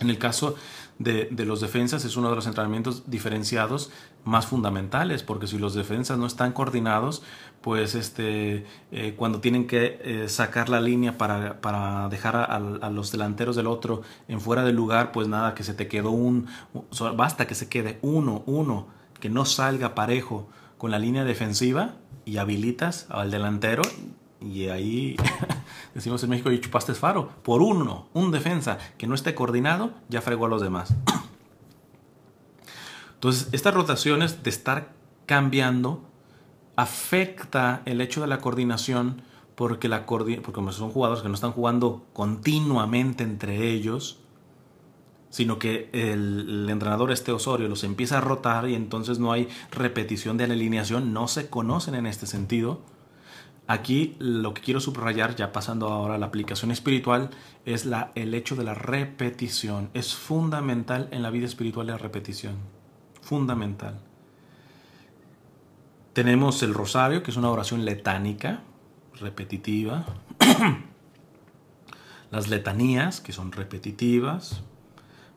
en el caso de, los defensas es uno de los entrenamientos diferenciados más fundamentales, porque si los defensas no están coordinados, pues este, eh, cuando tienen que eh, sacar la línea para, dejar a, los delanteros del otro en fuera del lugar, pues nada, que se te quedó un, basta que se quede uno, uno, que no salga parejo con la línea defensiva y habilitas al delantero y ahí *laughs* decimos en México, y chupaste faro. Por uno, un defensa que no esté coordinado, ya fregó a los demás. *coughs* Entonces, estas rotaciones de estar cambiando afecta el hecho de la coordinación porque, la porque son jugadores que no están jugando continuamente entre ellos, sino que el, entrenador este Osorio los empieza a rotar y entonces no hay repetición de la alineación, no se conocen en este sentido. Aquí lo que quiero subrayar, ya pasando ahora a la aplicación espiritual, es el hecho de la repetición. Es fundamental en la vida espiritual la repetición. Fundamental. Tenemos el rosario, que es una oración letánica, repetitiva. *clears throat* Las letanías, que son repetitivas.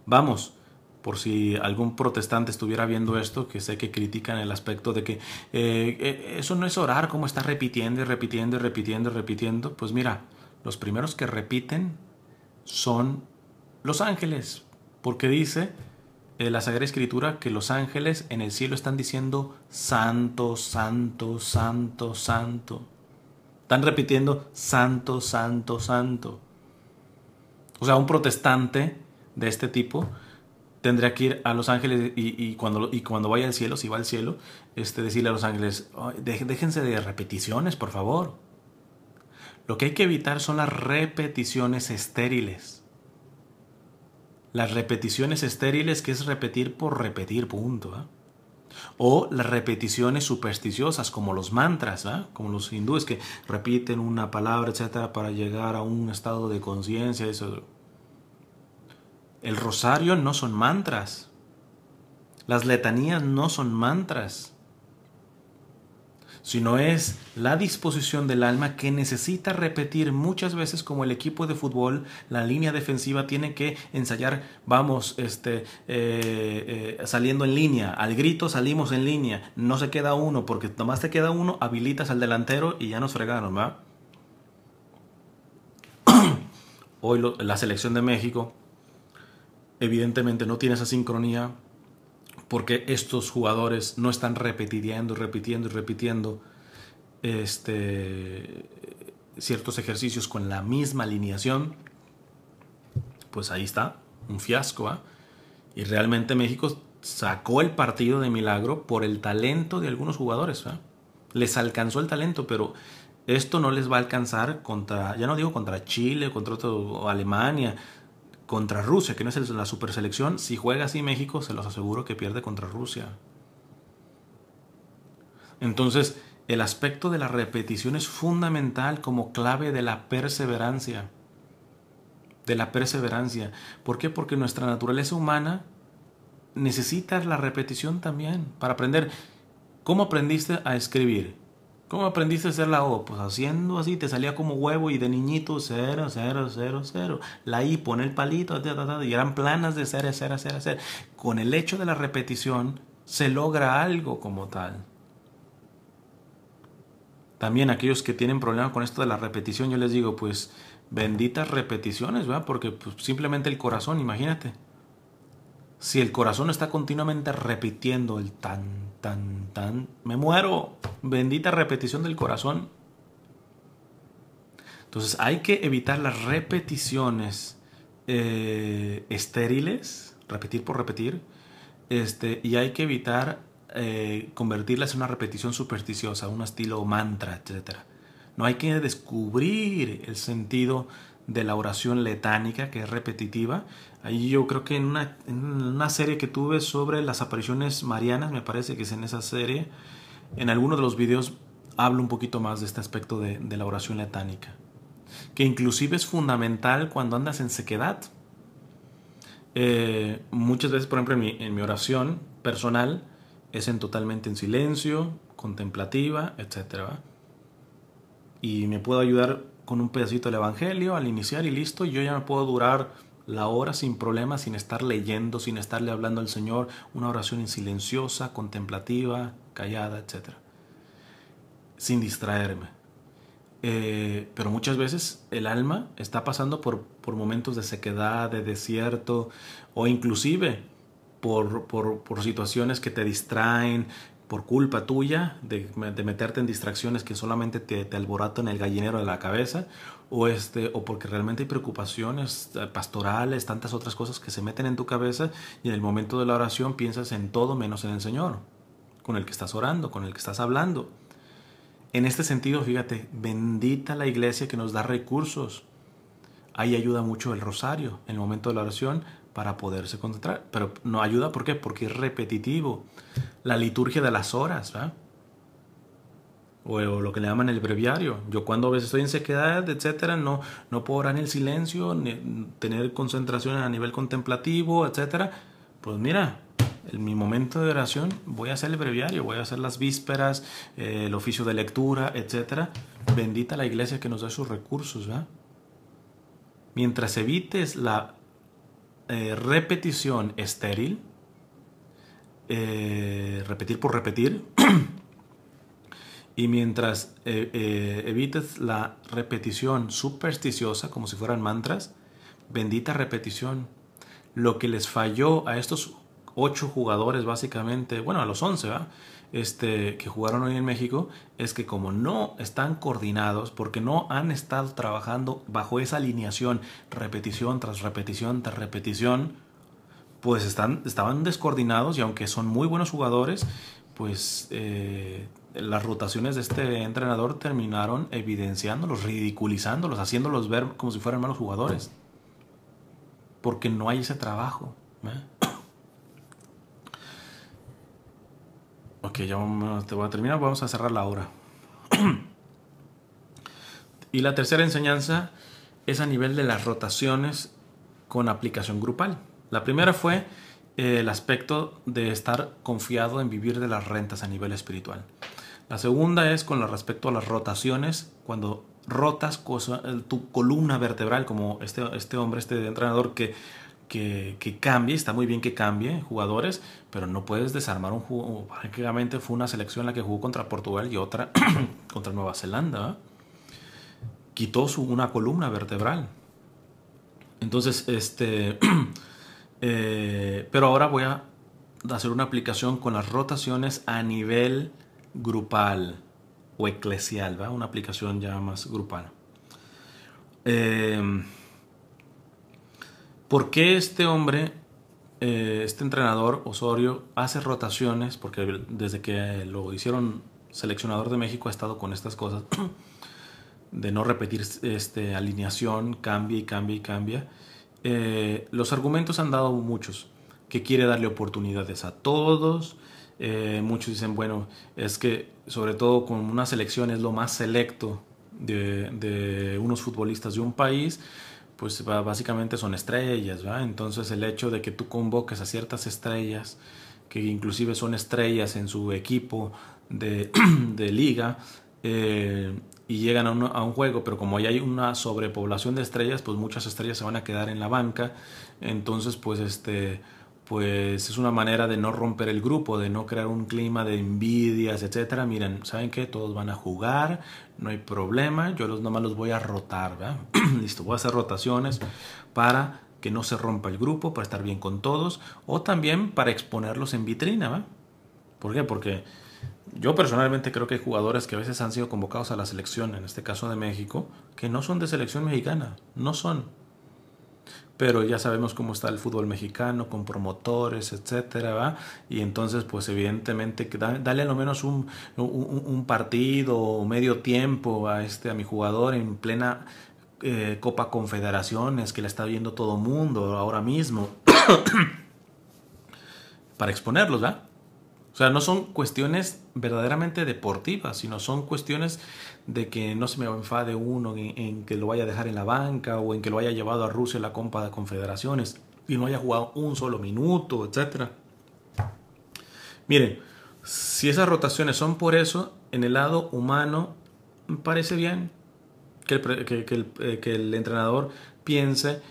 Vamos, por si algún protestante estuviera viendo esto, que sé que critican el aspecto de que eh, eh, eso no es orar, como está repitiendo y repitiendo y repitiendo y repitiendo. Pues mira, los primeros que repiten son los ángeles, porque dice eh, la Sagrada Escritura que los ángeles en el cielo están diciendo santo, santo, santo, santo. Están repitiendo santo, santo, santo. O sea, un protestante de este tipo tendría que ir a Los Ángeles y, cuando, y cuando vaya al cielo, si va al cielo, este, decirle a Los Ángeles, déjense de repeticiones, por favor. Lo que hay que evitar son las repeticiones estériles. Las repeticiones estériles, que es repetir por repetir, punto. O las repeticiones supersticiosas, como los mantras, ¿eh? como los hindúes que repiten una palabra, etcétera, para llegar a un estado de conciencia. Eso el rosario no son mantras. Las letanías no son mantras, sino es la disposición del alma que necesita repetir muchas veces como el equipo de fútbol, la línea defensiva tiene que ensayar, vamos, este, eh, eh, saliendo en línea, al grito salimos en línea, no se queda uno, porque nomás te queda uno, habilitas al delantero y ya nos fregaron, ¿va? *clears throat* Hoy la selección de México evidentemente no tiene esa sincronía porque estos jugadores no están repitiendo, repitiendo y repitiendo este, ciertos ejercicios con la misma alineación, pues ahí está, un fiasco. ¿ah? Y realmente México sacó el partido de milagro por el talento de algunos jugadores. ¿ah? Les alcanzó el talento, pero esto no les va a alcanzar contra, ya no digo contra Chile, contra otro, Alemania, contra Rusia, que no es la super selección, si juega así México, se los aseguro que pierde contra Rusia. Entonces, el aspecto de la repetición es fundamental como clave de la perseverancia. De la perseverancia. ¿Por qué? Porque nuestra naturaleza humana necesita la repetición también para aprender. ¿Cómo aprendiste a escribir? ¿Cómo aprendiste a hacer la O? Pues haciendo así, te salía como huevo y de niñito 0, 0, 0, 0. La I pone el palito, y eran planas de 0, 0, 0, 0. Con el hecho de la repetición se logra algo como tal. También aquellos que tienen problemas con esto de la repetición, yo les digo, pues benditas repeticiones, ¿verdad? Porque pues, simplemente el corazón, imagínate. Si el corazón está continuamente repitiendo el tan, tan, tan, me muero. Bendita repetición del corazón. Entonces hay que evitar las repeticiones eh, estériles, repetir por repetir, este, y hay que evitar eh, convertirlas en una repetición supersticiosa, un estilo mantra, etc. No hay que descubrir el sentido de la oración letánica, que es repetitiva. Ahí yo creo que en una, en una, serie que tuve sobre las apariciones marianas, me parece que es en esa serie, en alguno de los videos hablo un poquito más de este aspecto de, la oración letánica, que inclusive es fundamental cuando andas en sequedad. Eh, muchas veces, por ejemplo, en mi, en oración personal es en totalmente en silencio, contemplativa, etc. Y me puedo ayudar con un pedacito del Evangelio al iniciar y listo, yo ya me puedo durar la hora sin problema, sin estar leyendo, sin estarle hablando al Señor, una oración silenciosa, contemplativa, callada, etc. Sin distraerme. Eh, pero muchas veces el alma está pasando por, por, momentos de sequedad, de desierto, o inclusive por, por, por situaciones que te distraen, por culpa tuya de, meterte en distracciones que solamente te, te, el gallinero de la cabeza o, este, o porque realmente hay preocupaciones eh, pastorales, tantas otras cosas que se meten en tu cabeza y en el momento de la oración piensas en todo menos en el Señor, con el que estás orando, con el que estás hablando. En este sentido, fíjate, bendita la iglesia que nos da recursos. Ahí ayuda mucho el rosario en el momento de la oración para poderse concentrar. Pero no ayuda, ¿por qué? Porque es repetitivo. La liturgia de las horas, ¿verdad? O, lo que le llaman el breviario. Yo cuando a veces estoy en sequedad, etcétera, no, no puedo orar en el silencio, tener concentración a nivel contemplativo, etcétera. Pues mira, en mi momento de oración voy a hacer el breviario, voy a hacer las vísperas, eh, el oficio de lectura, etcétera. Bendita la iglesia que nos da esos recursos, ¿verdad? Mientras evites la eh, repetición estéril, eh, repetir por repetir, *clears throat* y mientras evites la repetición supersticiosa, como si fueran mantras, bendita repetición. Lo que les falló a estos ocho jugadores, básicamente, bueno, a los once, ¿verdad? este, que jugaron hoy en México es que como no están coordinados, porque no han estado trabajando bajo esa alineación, repetición tras repetición tras repetición, pues están, estaban descoordinados y aunque son muy buenos jugadores, pues eh, las rotaciones de este entrenador terminaron evidenciándolos, ridiculizándolos, haciéndolos ver como si fueran malos jugadores. Porque no hay ese trabajo. ¿eh? Ok, ya te voy a terminar, vamos a cerrar la hora. *clears throat* y la tercera enseñanza es a nivel de las rotaciones con aplicación grupal. La primera fue eh, el aspecto de estar confiado en vivir de las rentas a nivel espiritual. La segunda es con respecto a las rotaciones, cuando rotas tu columna vertebral, como este, este hombre, este entrenador que que, cambie, está muy bien que cambie jugadores, pero no puedes desarmar un juego. Prácticamente fue una selección la que jugó contra Portugal y otra *clears throat* contra Nueva Zelanda. Quitó su, una columna vertebral. Entonces, este. *clears throat* Eh, pero ahora voy a hacer una aplicación con las rotaciones a nivel grupal o eclesial, una aplicación ya más grupal. Eh, ¿Por qué este hombre, eh, este entrenador Osorio, hace rotaciones? Porque desde que lo hicieron seleccionador de México ha estado con estas cosas *clears throat* de no repetir este, alineación, cambia y cambia y cambia. Eh, los argumentos han dado muchos, que quiere darle oportunidades a todos. Eh, muchos dicen, bueno, es que sobre todo con una selección es lo más selecto de, de unos futbolistas de un país pues básicamente son estrellas, ¿va? Entonces el hecho de que tú convoques a ciertas estrellas, que inclusive son estrellas en su equipo de, *clears throat* liga, eh, y llegan a un, a un, juego, pero como ya hay una sobrepoblación de estrellas, pues muchas estrellas se van a quedar en la banca, entonces pues este pues es una manera de no romper el grupo, de no crear un clima de envidias, etcétera. Miren, ¿saben qué? Todos van a jugar, no hay problema, yo los nomás los voy a rotar, ¿verdad? *clears throat* Listo, voy a hacer rotaciones para que no se rompa el grupo, para estar bien con todos, o también para exponerlos en vitrina, ¿verdad? ¿Por qué? Porque yo personalmente creo que hay jugadores que a veces han sido convocados a la selección, en este caso de México, que no son de selección mexicana, no son pero ya sabemos cómo está el fútbol mexicano con promotores, etcétera, ¿va? Y entonces, pues evidentemente, dale al menos un, un, partido o medio tiempo a, este, a mi jugador en plena eh, Copa Confederaciones que le está viendo todo mundo ahora mismo *coughs* para exponerlos, ¿va? O sea, no son cuestiones verdaderamente deportivas, sino son cuestiones de que no se me enfade uno en, que lo vaya a dejar en la banca o en que lo haya llevado a Rusia la Copa de Confederaciones y no haya jugado un solo minuto, etc. Miren, si esas rotaciones son por eso, en el lado humano parece bien que el, que, eh, que el entrenador piense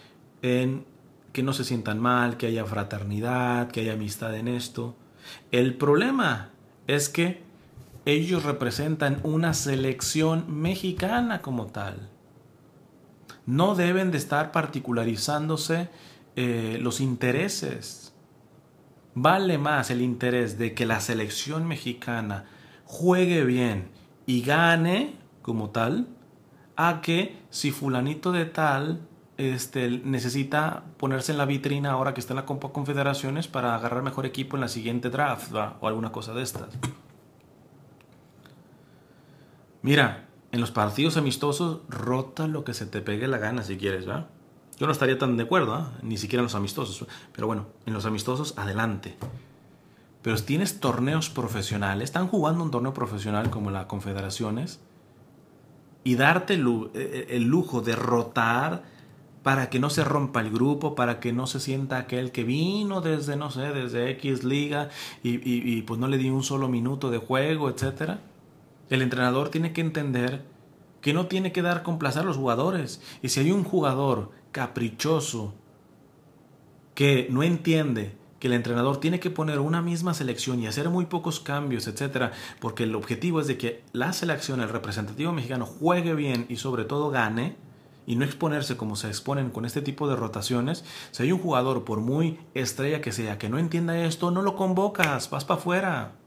en que no se sientan mal, que haya fraternidad, que haya amistad en esto. El problema es que ellos representan una selección mexicana como tal. No deben de estar particularizándose eh, los intereses. vale más el interés de que la selección mexicana juegue bien y gane como tal, a que si fulanito de tal este, necesita ponerse en la vitrina ahora que está en la Copa Confederaciones para agarrar mejor equipo en la siguiente draft o alguna cosa de estas. Mira, en los partidos amistosos rota lo que se te pegue la gana si quieres, ¿va? Yo no estaría tan de acuerdo, ¿ah? ni siquiera en los amistosos. Pero bueno, en los amistosos, adelante. Pero si tienes torneos profesionales, están jugando un torneo profesional como la Confederaciones, y darte el, eh, el lujo de rotar para que no se rompa el grupo, para que no se sienta aquel que vino desde, no sé, desde X liga y, pues no le di un solo minuto de juego, etc. El entrenador tiene que entender que no tiene que dar complacer a los jugadores. Y si hay un jugador caprichoso que no entiende que el entrenador tiene que poner una misma selección y hacer muy pocos cambios, etcétera, porque el objetivo es de que la selección, el representativo mexicano juegue bien y sobre todo gane y no exponerse como se exponen con este tipo de rotaciones. Si hay un jugador por muy estrella que sea que no entienda esto, no lo convocas, vas para afuera.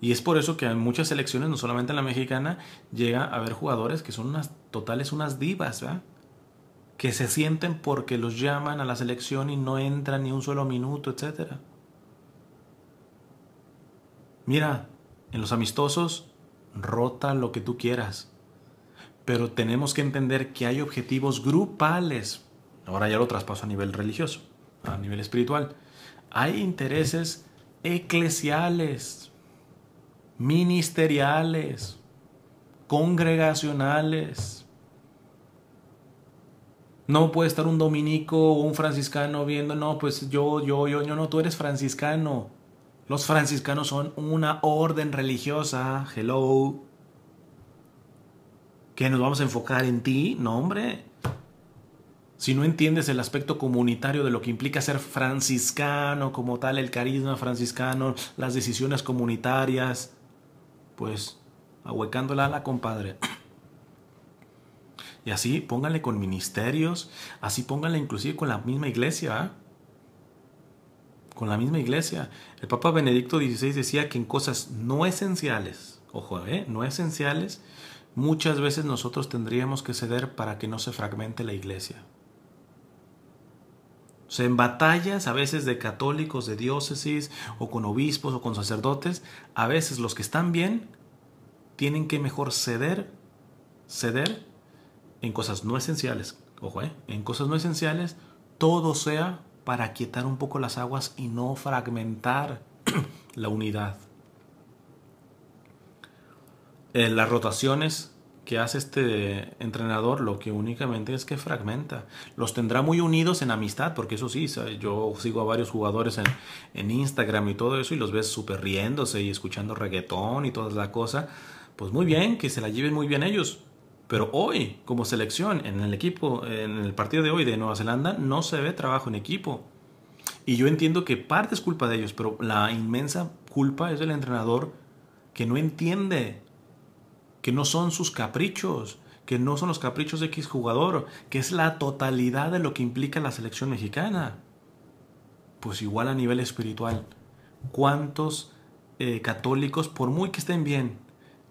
Y es por eso que en muchas selecciones, no solamente en la mexicana, llega a haber jugadores que son unas totales, unas divas, ¿verdad? Que se sienten porque los llaman a la selección y no entran ni un solo minuto, etc. Mira, en los amistosos, rota lo que tú quieras. Pero tenemos que entender que hay objetivos grupales. Ahora ya lo traspaso a nivel religioso, a nivel espiritual. Hay intereses eclesiales ministeriales, congregacionales. No puede estar un dominico o un franciscano viendo, no, pues yo, yo, yo, yo, no, tú eres franciscano. Los franciscanos son una orden religiosa, hello. ¿Que nos vamos a enfocar en ti? No, hombre. Si no entiendes el aspecto comunitario de lo que implica ser franciscano como tal, el carisma franciscano, las decisiones comunitarias, pues ahuecándola a la compadre. Y así pónganle con ministerios, así pónganle inclusive con la misma iglesia. ¿ah? Con la misma iglesia. El Papa Benedicto XVI decía que en cosas no esenciales, ojo, ¿eh? no esenciales, muchas veces nosotros tendríamos que ceder para que no se fragmente la iglesia. O sea, en batallas a veces de católicos, de diócesis, o con obispos, o con sacerdotes, a veces los que están bien tienen que mejor ceder, ceder en cosas no esenciales. Ojo, ¿eh? en cosas no esenciales, todo sea para quietar un poco las aguas y no fragmentar *clears throat* la unidad. En las rotaciones que hace este entrenador lo que únicamente es que fragmenta. Los tendrá muy unidos en amistad, porque eso sí, yo sigo a varios jugadores en, en Instagram y todo eso y los ves súper riéndose y escuchando reggaetón y toda la cosa. Pues muy bien, que se la lleven muy bien ellos. Pero hoy, como selección, en el equipo, en el partido de hoy de Nueva Zelanda, no se ve trabajo en equipo. Y yo entiendo que parte es culpa de ellos, pero la inmensa culpa es del entrenador que no entiende que no son sus caprichos, que no son los caprichos de X jugador, que es la totalidad de lo que implica la selección mexicana. Pues igual a nivel espiritual, ¿cuántos eh, católicos, por muy que estén bien,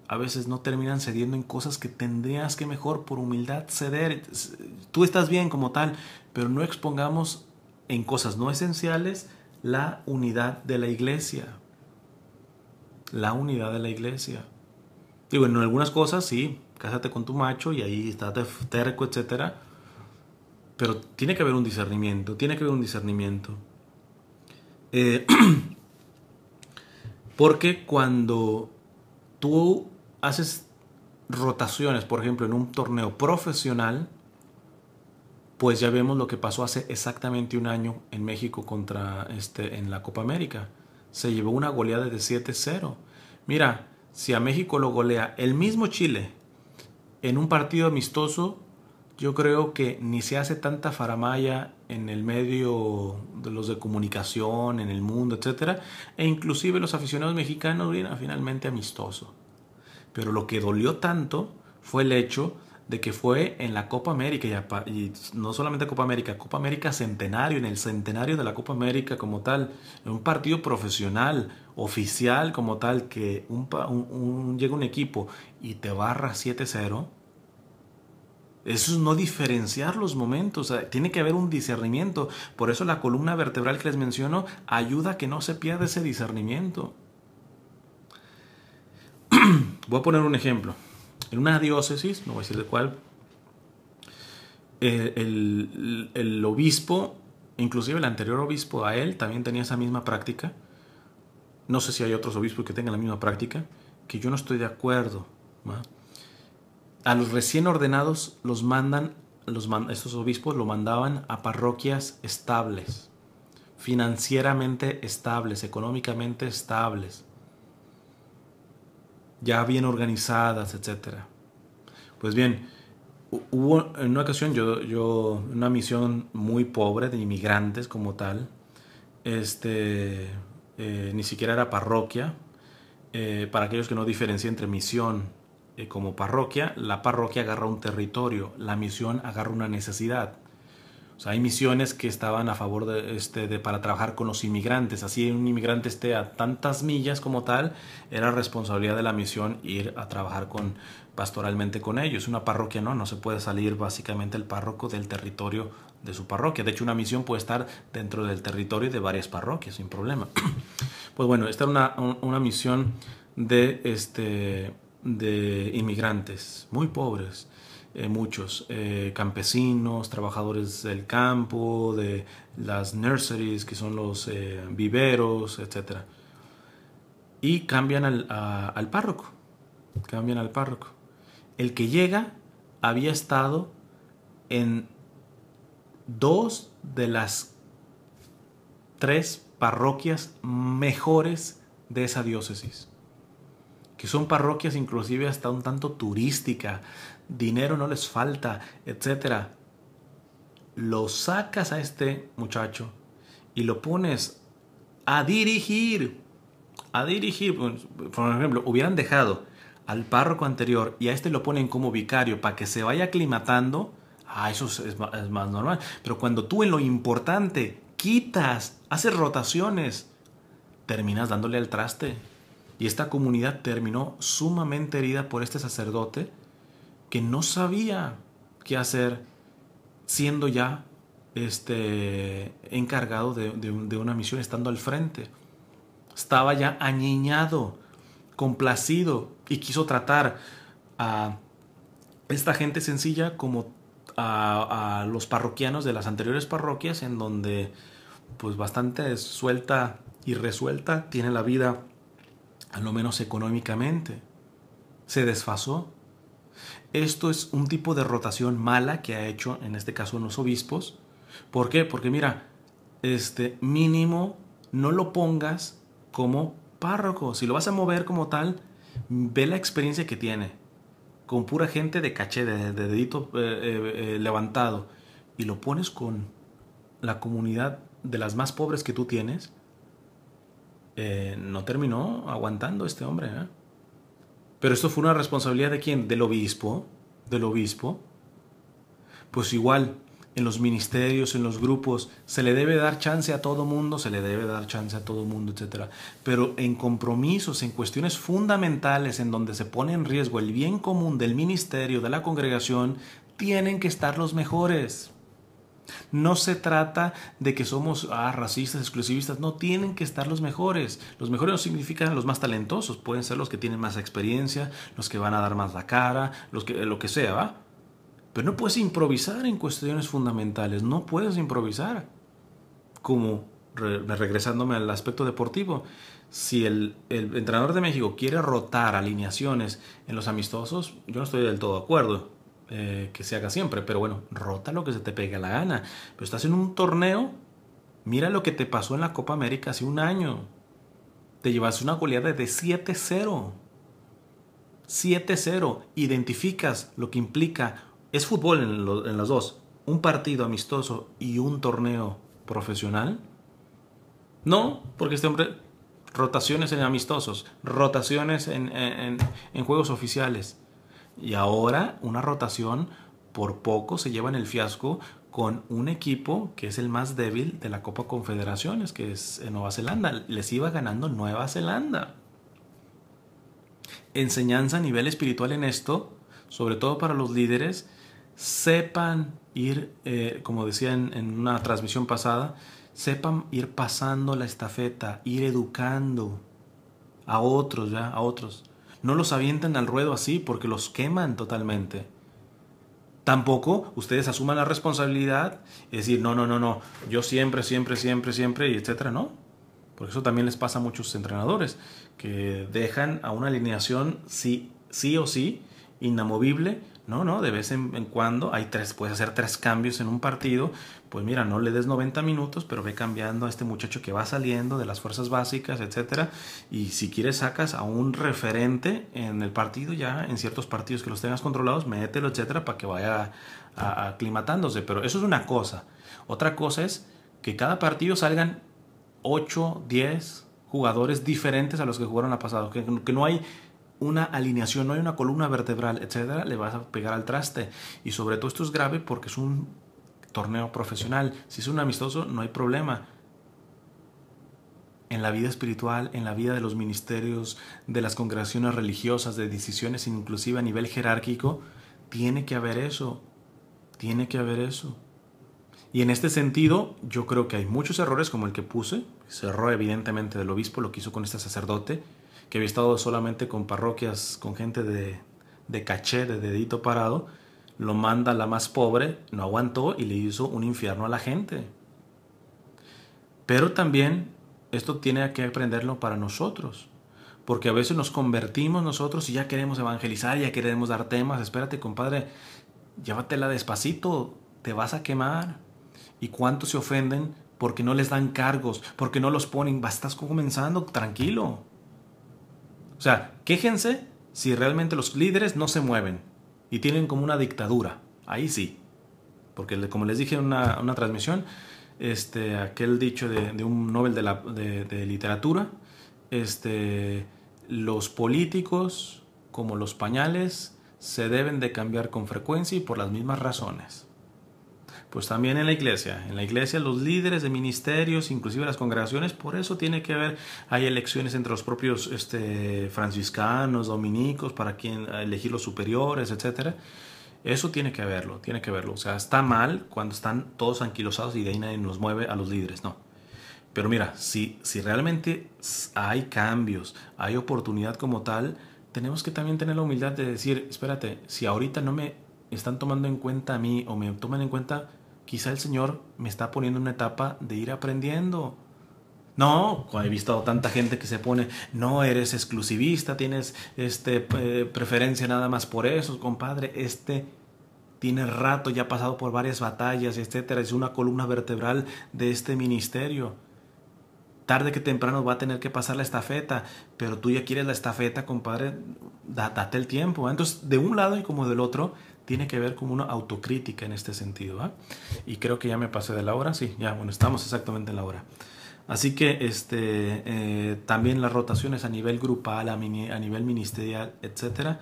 a veces no terminan cediendo en cosas que tendrías que mejor por humildad ceder? Tú estás bien como tal, pero no expongamos en cosas no esenciales la unidad de la iglesia. La unidad de la iglesia. Digo, en algunas cosas sí, cásate con tu macho y ahí está terco, etc. Pero tiene que haber un discernimiento, tiene que haber un discernimiento. Eh, *clears throat* porque cuando tú haces rotaciones, por ejemplo, en un torneo profesional, pues ya vemos lo que pasó hace exactamente un año en México contra este en la Copa América. Se llevó una goleada de 7-0. Mira, si a México lo golea el mismo Chile en un partido amistoso, yo creo que ni se hace tanta faramaya en el medio de los de comunicación, en el mundo, etcétera, e inclusive los aficionados mexicanos vienen finalmente amistoso. Pero lo que dolió tanto fue el hecho de que fue en la Copa América y, no solamente Copa América, Copa América Centenario, en el centenario de la Copa América como tal, en un partido profesional, oficial como tal, que un, llega un equipo y te barra 7-0. Eso es no diferenciar los momentos, tiene que haber un discernimiento. Por eso la columna vertebral que les menciono ayuda a que no se pierda ese discernimiento. *clears throat* Voy a poner un ejemplo. En una diócesis, no voy a decir de cuál, el, obispo, inclusive el anterior obispo a él, también tenía esa misma práctica. No sé si hay otros obispos que tengan la misma práctica, que yo no estoy de acuerdo. A los recién ordenados los mandan, estos obispos lo mandaban a parroquias estables, financieramente estables, económicamente estables ya bien organizadas, etc. Pues bien, hubo en una ocasión yo, yo una misión muy pobre de inmigrantes como tal, este, eh, ni siquiera era parroquia, eh, para aquellos que no diferencian entre misión eh, como parroquia, la parroquia agarra un territorio, la misión agarra una necesidad. O sea, hay misiones que estaban a favor de, este, de, para trabajar con los inmigrantes. Así un inmigrante esté a tantas millas como tal, era responsabilidad de la misión ir a trabajar con, pastoralmente con ellos. Una parroquia no, no se puede salir básicamente el párroco del territorio de su parroquia. De hecho, una misión puede estar dentro del territorio de varias parroquias sin problema. *clears throat* Pues bueno, esta era una, una misión de, este, de inmigrantes muy pobres eh, muchos eh, campesinos, trabajadores del campo, de las nurseries, que son los eh, viveros, etc. Y cambian al, párroco, cambian al párroco. El que llega había estado en dos de las tres parroquias mejores de esa diócesis, que son parroquias inclusive hasta un tanto turística, dinero no les falta, etcétera. Lo sacas a este muchacho y lo pones a dirigir. A dirigir. Por ejemplo, hubieran dejado al párroco anterior y a este lo ponen como vicario para que se vaya aclimatando. Ah, eso es, es más normal. Pero cuando tú en lo importante quitas, haces rotaciones, terminas dándole al traste. Y esta comunidad terminó sumamente herida por este sacerdote que no sabía qué hacer siendo ya este, encargado de, una misión, estando al frente. Estaba ya añiñado, complacido y quiso tratar a esta gente sencilla como a, a, los parroquianos de las anteriores parroquias en donde pues bastante suelta y resuelta tiene la vida, a lo menos económicamente. Se desfasó. Esto es un tipo de rotación mala que ha hecho en este caso en los obispos. ¿Por qué? Porque mira, este mínimo no lo pongas como párroco. Si lo vas a mover como tal, ve la experiencia que tiene. Con pura gente de caché, de, dedito eh, eh, eh, levantado. Y lo pones con la comunidad de las más pobres que tú tienes. no terminó aguantando este hombre. ¿eh? Pero esto fue una responsabilidad de quién? Del obispo. Del obispo. Pues igual, en los ministerios, en los grupos, se le debe dar chance a todo mundo, se le debe dar chance a todo mundo, etc. Pero en compromisos, en cuestiones fundamentales en donde se pone en riesgo el bien común del ministerio, de la congregación, tienen que estar los mejores. No se trata de que somos ah, racistas, exclusivistas, no tienen que estar los mejores. Los mejores no significan los más talentosos, pueden ser los que tienen más experiencia, los que van a dar más la cara, los que, lo que sea, ¿va? Pero no puedes improvisar en cuestiones fundamentales, no puedes improvisar. Como, regresándome al aspecto deportivo, si el entrenador de México quiere rotar alineaciones en los amistosos, yo no estoy del todo de acuerdo eh, que se haga siempre, pero bueno, rota lo que se te pegue la gana. Pero estás en un torneo, mira lo que te pasó en la Copa América hace un año. Te llevas una goleada de 7-0. 7-0. Identificas lo que implica. Es fútbol en, en las dos. Un partido amistoso y un torneo profesional. No, porque este hombre rotaciones en amistosos, rotaciones en, en, en, juegos oficiales Y ahora una rotación por poco se lleva en el fiasco con un equipo que es el más débil de la Copa Confederaciones, que es Nueva Zelanda. Les iba ganando Nueva Zelanda. Enseñanza a nivel espiritual en esto, sobre todo para los líderes, sepan ir, eh, como decía en, en una transmisión pasada, sepan ir pasando la estafeta, ir educando a otros, ya, a otros. No los avienten al ruedo así porque los queman totalmente. Tampoco ustedes asuman la responsabilidad y decir, no, no, no, no, yo siempre, siempre, siempre, siempre, y etcétera, no. Porque eso también les pasa a muchos entrenadores, que dejan a una alineación sí, sí o sí, inamovible, no, no, de vez en, cuando hay tres, puedes hacer tres cambios en un partido. Pues mira, no le des 90 minutos, pero ve cambiando a este muchacho que va saliendo de las fuerzas básicas, etcétera. Y si quieres sacas a un referente en el partido ya, en ciertos partidos que los tengas controlados, mételo, etcétera, para que vaya aclimatándose. Pero eso es una cosa. Otra cosa es que cada partido salgan 8, 10 jugadores diferentes a los que jugaron la pasado. Que, que no hay una alineación, no hay una columna vertebral, etcétera, le vas a pegar al traste. Y sobre todo esto es grave porque es un torneo profesional. Si es un amistoso, no hay problema. En la vida espiritual, en la vida de los ministerios, de las congregaciones religiosas, de decisiones inclusive a nivel jerárquico, tiene que haber eso. Tiene que haber eso. Y en este sentido, yo creo que hay muchos errores como el que puse. Se erró evidentemente del obispo, lo que hizo con este sacerdote que había estado solamente con parroquias, con gente de, de caché, de dedito parado, lo manda a la más pobre, no aguantó y le hizo un infierno a la gente. Pero también esto tiene que aprenderlo para nosotros, porque a veces nos convertimos nosotros y ya queremos evangelizar, ya queremos dar temas, espérate compadre, llévatela despacito, te vas a quemar. ¿Y cuántos se ofenden porque no les dan cargos, porque no los ponen? Estás comenzando, tranquilo. O sea, quéjense si realmente los líderes no se mueven y tienen como una dictadura. Ahí sí. Porque como les dije en una, transmisión, este, aquel dicho de, un Nobel de, la, de, literatura, este, los políticos como los pañales se deben de cambiar con frecuencia y por las mismas razones pues también en la iglesia. En la iglesia los líderes de ministerios, inclusive las congregaciones, por eso tiene que haber, hay elecciones entre los propios este, franciscanos, dominicos, para quien elegir los superiores, etc. Eso tiene que verlo, tiene que verlo. O sea, está mal cuando están todos anquilosados y de ahí nadie nos mueve a los líderes, no. Pero mira, si, si realmente hay cambios, hay oportunidad como tal, tenemos que también tener la humildad de decir, espérate, si ahorita no me están tomando en cuenta a mí o me toman en cuenta quizá el Señor me está poniendo en una etapa de ir aprendiendo. No, he visto tanta gente que se pone, no eres exclusivista, tienes este eh, preferencia nada más por eso, compadre, este tiene rato ya ha pasado por varias batallas, etcétera, es una columna vertebral de este ministerio. Tarde que temprano va a tener que pasar la estafeta, pero tú ya quieres la estafeta, compadre, date el tiempo. Entonces, de un lado y como del otro, tiene que ver con una autocrítica en este sentido. Y creo que ya me pasé de la hora, sí, ya, bueno, estamos exactamente en la hora. Así que este, eh, también las rotaciones a nivel grupal, a, nivel ministerial, etcétera,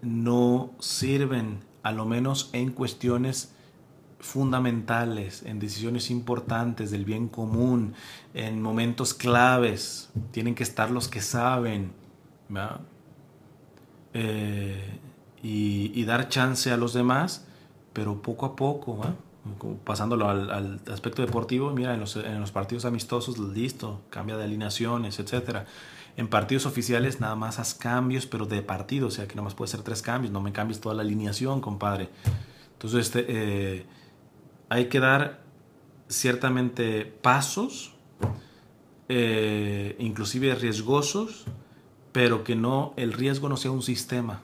no sirven, a lo menos en cuestiones fundamentales, en decisiones importantes del bien común, en momentos claves. Tienen que estar los que saben. Eh, y, dar chance a los demás, pero poco a poco, pasándolo al, aspecto deportivo, mira, en los, en los, partidos amistosos, listo, cambia de alineaciones, etcétera. En partidos oficiales nada más haz cambios, pero de partido, o sea que nada más puede ser tres cambios, no me cambies toda la alineación, compadre. Entonces, este, eh, hay que dar ciertamente pasos, eh, inclusive riesgosos, pero que no, el riesgo no sea un sistema.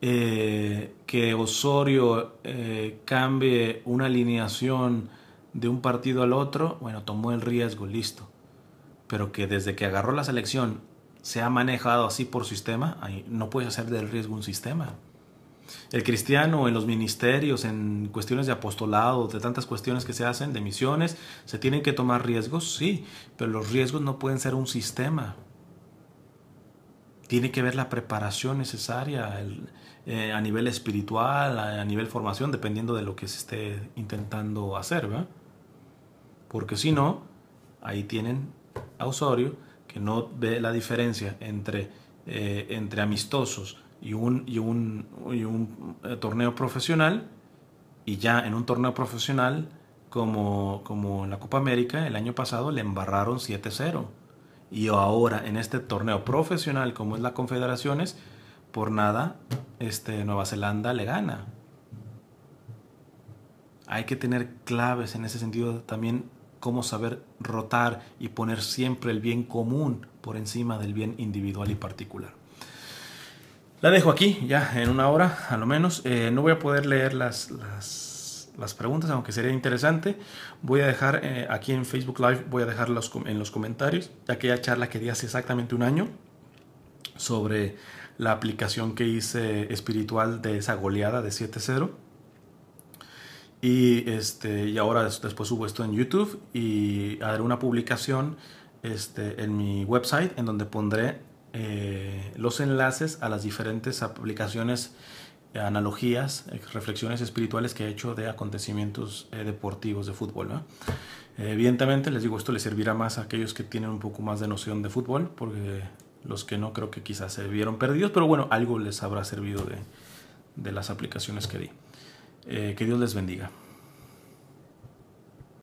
Eh, que Osorio eh, cambie una alineación de un partido al otro, bueno, tomó el riesgo, listo. Pero que desde que agarró la selección se ha manejado así por sistema, ahí no puedes hacer del riesgo un sistema. El cristiano en los ministerios, en cuestiones de apostolado, de tantas cuestiones que se hacen, de misiones, se tienen que tomar riesgos, sí, pero los riesgos no pueden ser un sistema. tiene que ver la preparación necesaria eh, a nivel espiritual, a, nivel formación, dependiendo de lo que se esté intentando hacer, ¿verdad? Porque si no, ahí tienen a Osorio que no ve la diferencia entre, eh, entre amistosos y un, y un, y un eh, torneo profesional y ya en un torneo profesional como, como en la Copa América el año pasado le embarraron 7-0 y ahora en este torneo profesional como es la Confederaciones por nada este, Nueva Zelanda le gana hay que tener claves en ese sentido también cómo saber rotar y poner siempre el bien común por encima del bien individual y particular la dejo aquí, ya en una hora a lo menos. Eh, no voy a poder leer las, las, preguntas, aunque sería interesante. Voy a dejar eh, aquí en Facebook Live, voy a dejar en los comentarios aquella charla que di hace exactamente un año sobre la aplicación que hice espiritual de esa goleada de 7-0. Y, este, y ahora después subo esto en YouTube y haré una publicación este, en mi website en donde pondré eh, los enlaces a las diferentes aplicaciones, analogías, reflexiones espirituales que he hecho de acontecimientos eh, deportivos de fútbol. evidentemente, les digo, esto les servirá más a aquellos que tienen un poco más de noción de fútbol, porque los que no creo que quizás se vieron perdidos, pero bueno, algo les habrá servido de, de las aplicaciones que di. que Dios les bendiga.